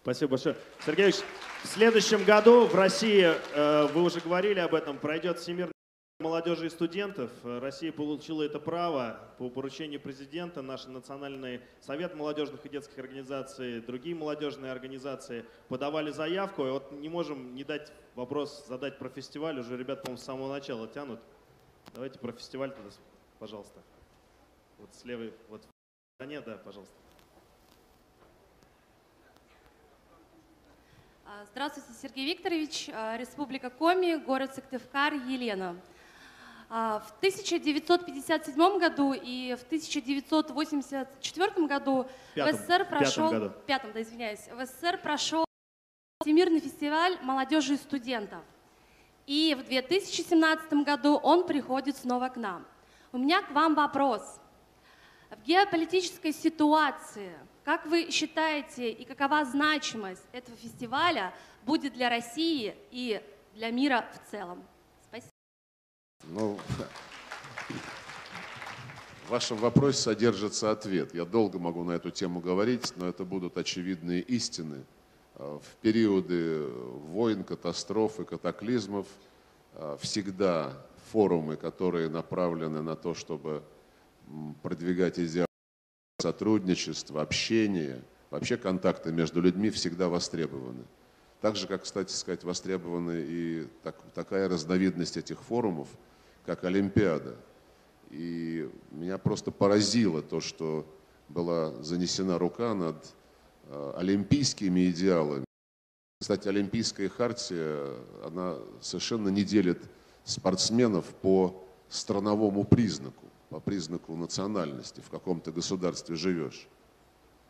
Спасибо большое. Сергей в следующем году в России, э, вы уже говорили об этом, пройдет Всемирный молодежи и студентов. Россия получила это право по поручению президента. Наш Национальный совет молодежных и детских организаций, другие молодежные организации подавали заявку. И вот не можем не дать вопрос задать про фестиваль. Уже ребята, по-моему, с самого начала тянут. Давайте про фестиваль тогда, пожалуйста. Вот с левой, вот в стороне, да, пожалуйста. А, здравствуйте, Сергей Викторович. А, Республика Коми, город Сыктывкар, Елена. А, в 1957 году и в 1984 году пятом, в СССР прошел... Пятом, году. пятом, да, извиняюсь. В СССР прошел Всемирный фестиваль молодежи и студентов. И в 2017 году он приходит снова к нам. У меня к вам вопрос. В геополитической ситуации, как вы считаете и какова значимость этого фестиваля будет для России и для мира в целом? Спасибо. Ну, В вашем вопросе содержится ответ. Я долго могу на эту тему говорить, но это будут очевидные истины. А, в периоды войн, катастроф и катаклизмов а, всегда форумы, которые направлены на то, чтобы продвигать идеалы сотрудничества, общения, вообще контакты между людьми всегда востребованы. Так же, как, кстати сказать, востребованы и так, такая разновидность этих форумов, как Олимпиада. И меня просто поразило то, что была занесена рука над э, олимпийскими идеалами. Кстати, Олимпийская хартия, она совершенно не делит спортсменов по страновому признаку, по признаку национальности, в каком то государстве живешь.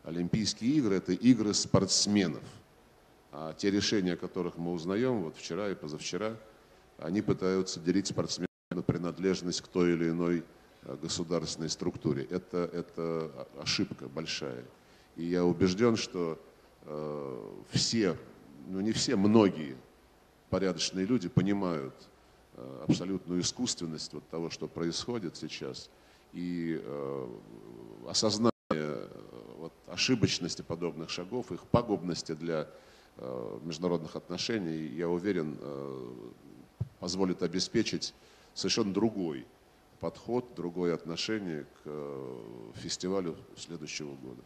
Олимпийские игры – это игры спортсменов. А те решения, о которых мы узнаем, вот вчера и позавчера, они пытаются делить спортсменов на принадлежность к той или иной э, государственной структуре. Это, это ошибка большая. И я убежден, что э, все, ну не все, многие порядочные люди понимают абсолютную искусственность вот того, что происходит сейчас, и э, осознание э, вот, ошибочности подобных шагов, их пагубности для э, международных отношений, я уверен, э, позволит обеспечить совершенно другой подход, другое отношение к э, фестивалю следующего года.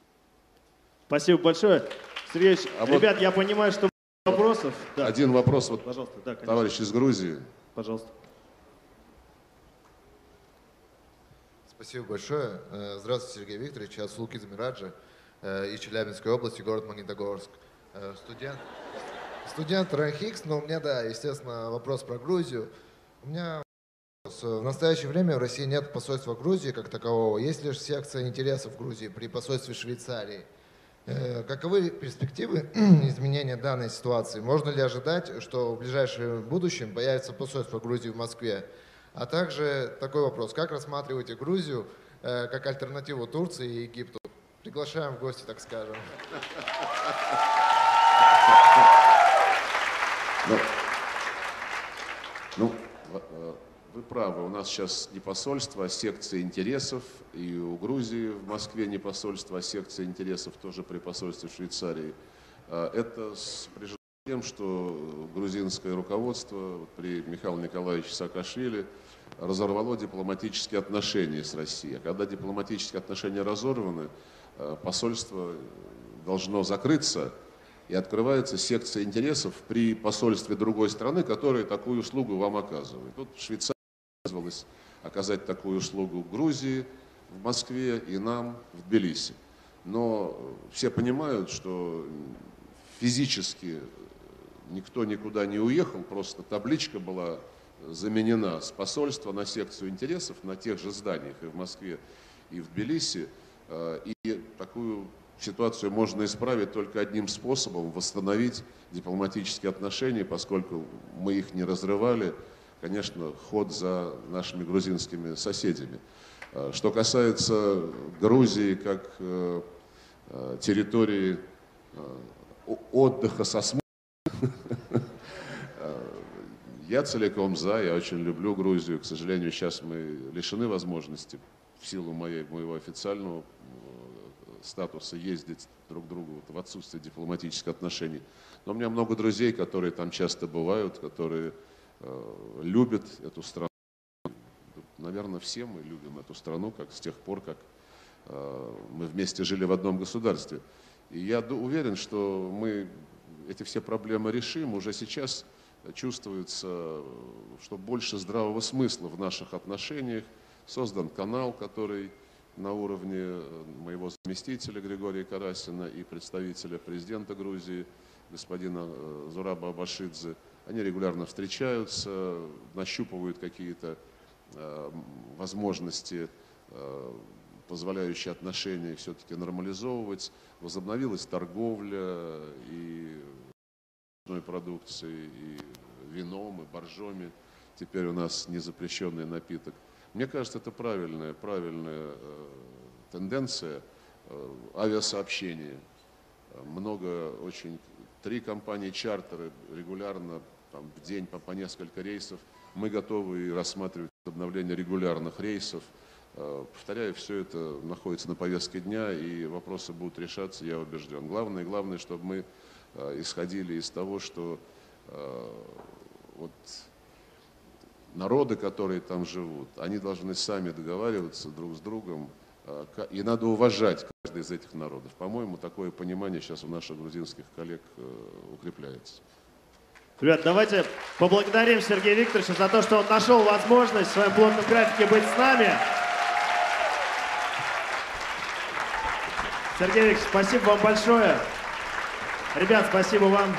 Спасибо большое. Сергей а ребят, вот я понимаю, что вопросов. Да. Один вопрос, вот, Пожалуйста, да, товарищ из Грузии. Пожалуйста. Спасибо большое. Э, здравствуйте, Сергей Викторович. Я Сулки Замираджи э, из Челябинской области, город Магнитогорск. Студент, студент РАХИКС, но у меня, да, естественно, вопрос про Грузию. У меня в настоящее время в России нет посольства Грузии как такового, есть лишь секция интересов Грузии при посольстве Швейцарии. Э, каковы перспективы <clears throat> изменения данной ситуации? Можно ли ожидать, что в ближайшем будущем появится посольство Грузии в Москве? А также такой вопрос, как рассматриваете Грузию э, как альтернативу Турции и Египту? Приглашаем в гости, так скажем. Ну, ну э, вы правы, у нас сейчас не посольство, а секция интересов. И у Грузии в Москве не посольство, а секция интересов тоже при посольстве Швейцарии. А, это сопряжено с тем, что грузинское руководство при Михаиле Николаевиче Саакашвили разорвало дипломатические отношения с Россией. А когда дипломатические отношения разорваны, а, посольство должно закрыться, и открывается секция интересов при посольстве другой страны, которая такую услугу вам оказывает. Тут Швейцария вызвалась оказать такую услугу Грузии, в Москве и нам в Тбилиси. Но все понимают, что физически никто никуда не уехал, просто табличка была заменена с посольства на секцию интересов на тех же зданиях и в Москве, и в Тбилиси. И такую ситуацию можно исправить только одним способом – восстановить дипломатические отношения, поскольку мы их не разрывали – конечно, ход за нашими грузинскими соседями. А, что касается Грузии как э, э, территории э, отдыха со смыслом, я целиком за, я очень люблю Грузию. К сожалению, сейчас мы лишены возможности в силу моей, моего официального статуса ездить друг к другу в отсутствие дипломатических отношений. Но у меня много друзей, которые там часто бывают, которые Э, любит эту страну. Наверное, все мы любим эту страну, как с тех пор, как э, мы вместе жили в одном государстве. И я уверен, что мы эти все проблемы решим. Уже сейчас чувствуется, что больше здравого смысла в наших отношениях. Создан канал, который на уровне э, моего заместителя Григория Карасина и представителя президента Грузии господина Зураба Абашидзе – они регулярно встречаются, нащупывают какие-то э, возможности, э, позволяющие отношения все-таки нормализовывать. Возобновилась торговля и продукцией, и вином, и боржоми. Теперь у нас незапрещенный напиток. Мне кажется, это правильная, правильная э, тенденция авиасообщения. Много очень, три компании чартеры регулярно там, в день по, по несколько рейсов. Мы готовы рассматривать обновление регулярных рейсов. Э, повторяю, все это находится на повестке дня, и вопросы будут решаться, я убежден. Главное, главное, чтобы мы э, исходили из того, что э, вот народы, которые там живут, они должны сами договариваться друг с другом, и надо уважать каждый из этих народов. По-моему, такое понимание сейчас у наших грузинских коллег укрепляется. Ребят, давайте поблагодарим Сергея Викторовича за то, что он нашел возможность в своем плотном графике быть с нами. Сергей Викторович, спасибо вам большое. Ребят, спасибо вам.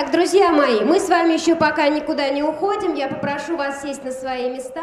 Итак, друзья мои, мы с вами еще пока никуда не уходим. Я попрошу вас сесть на свои места.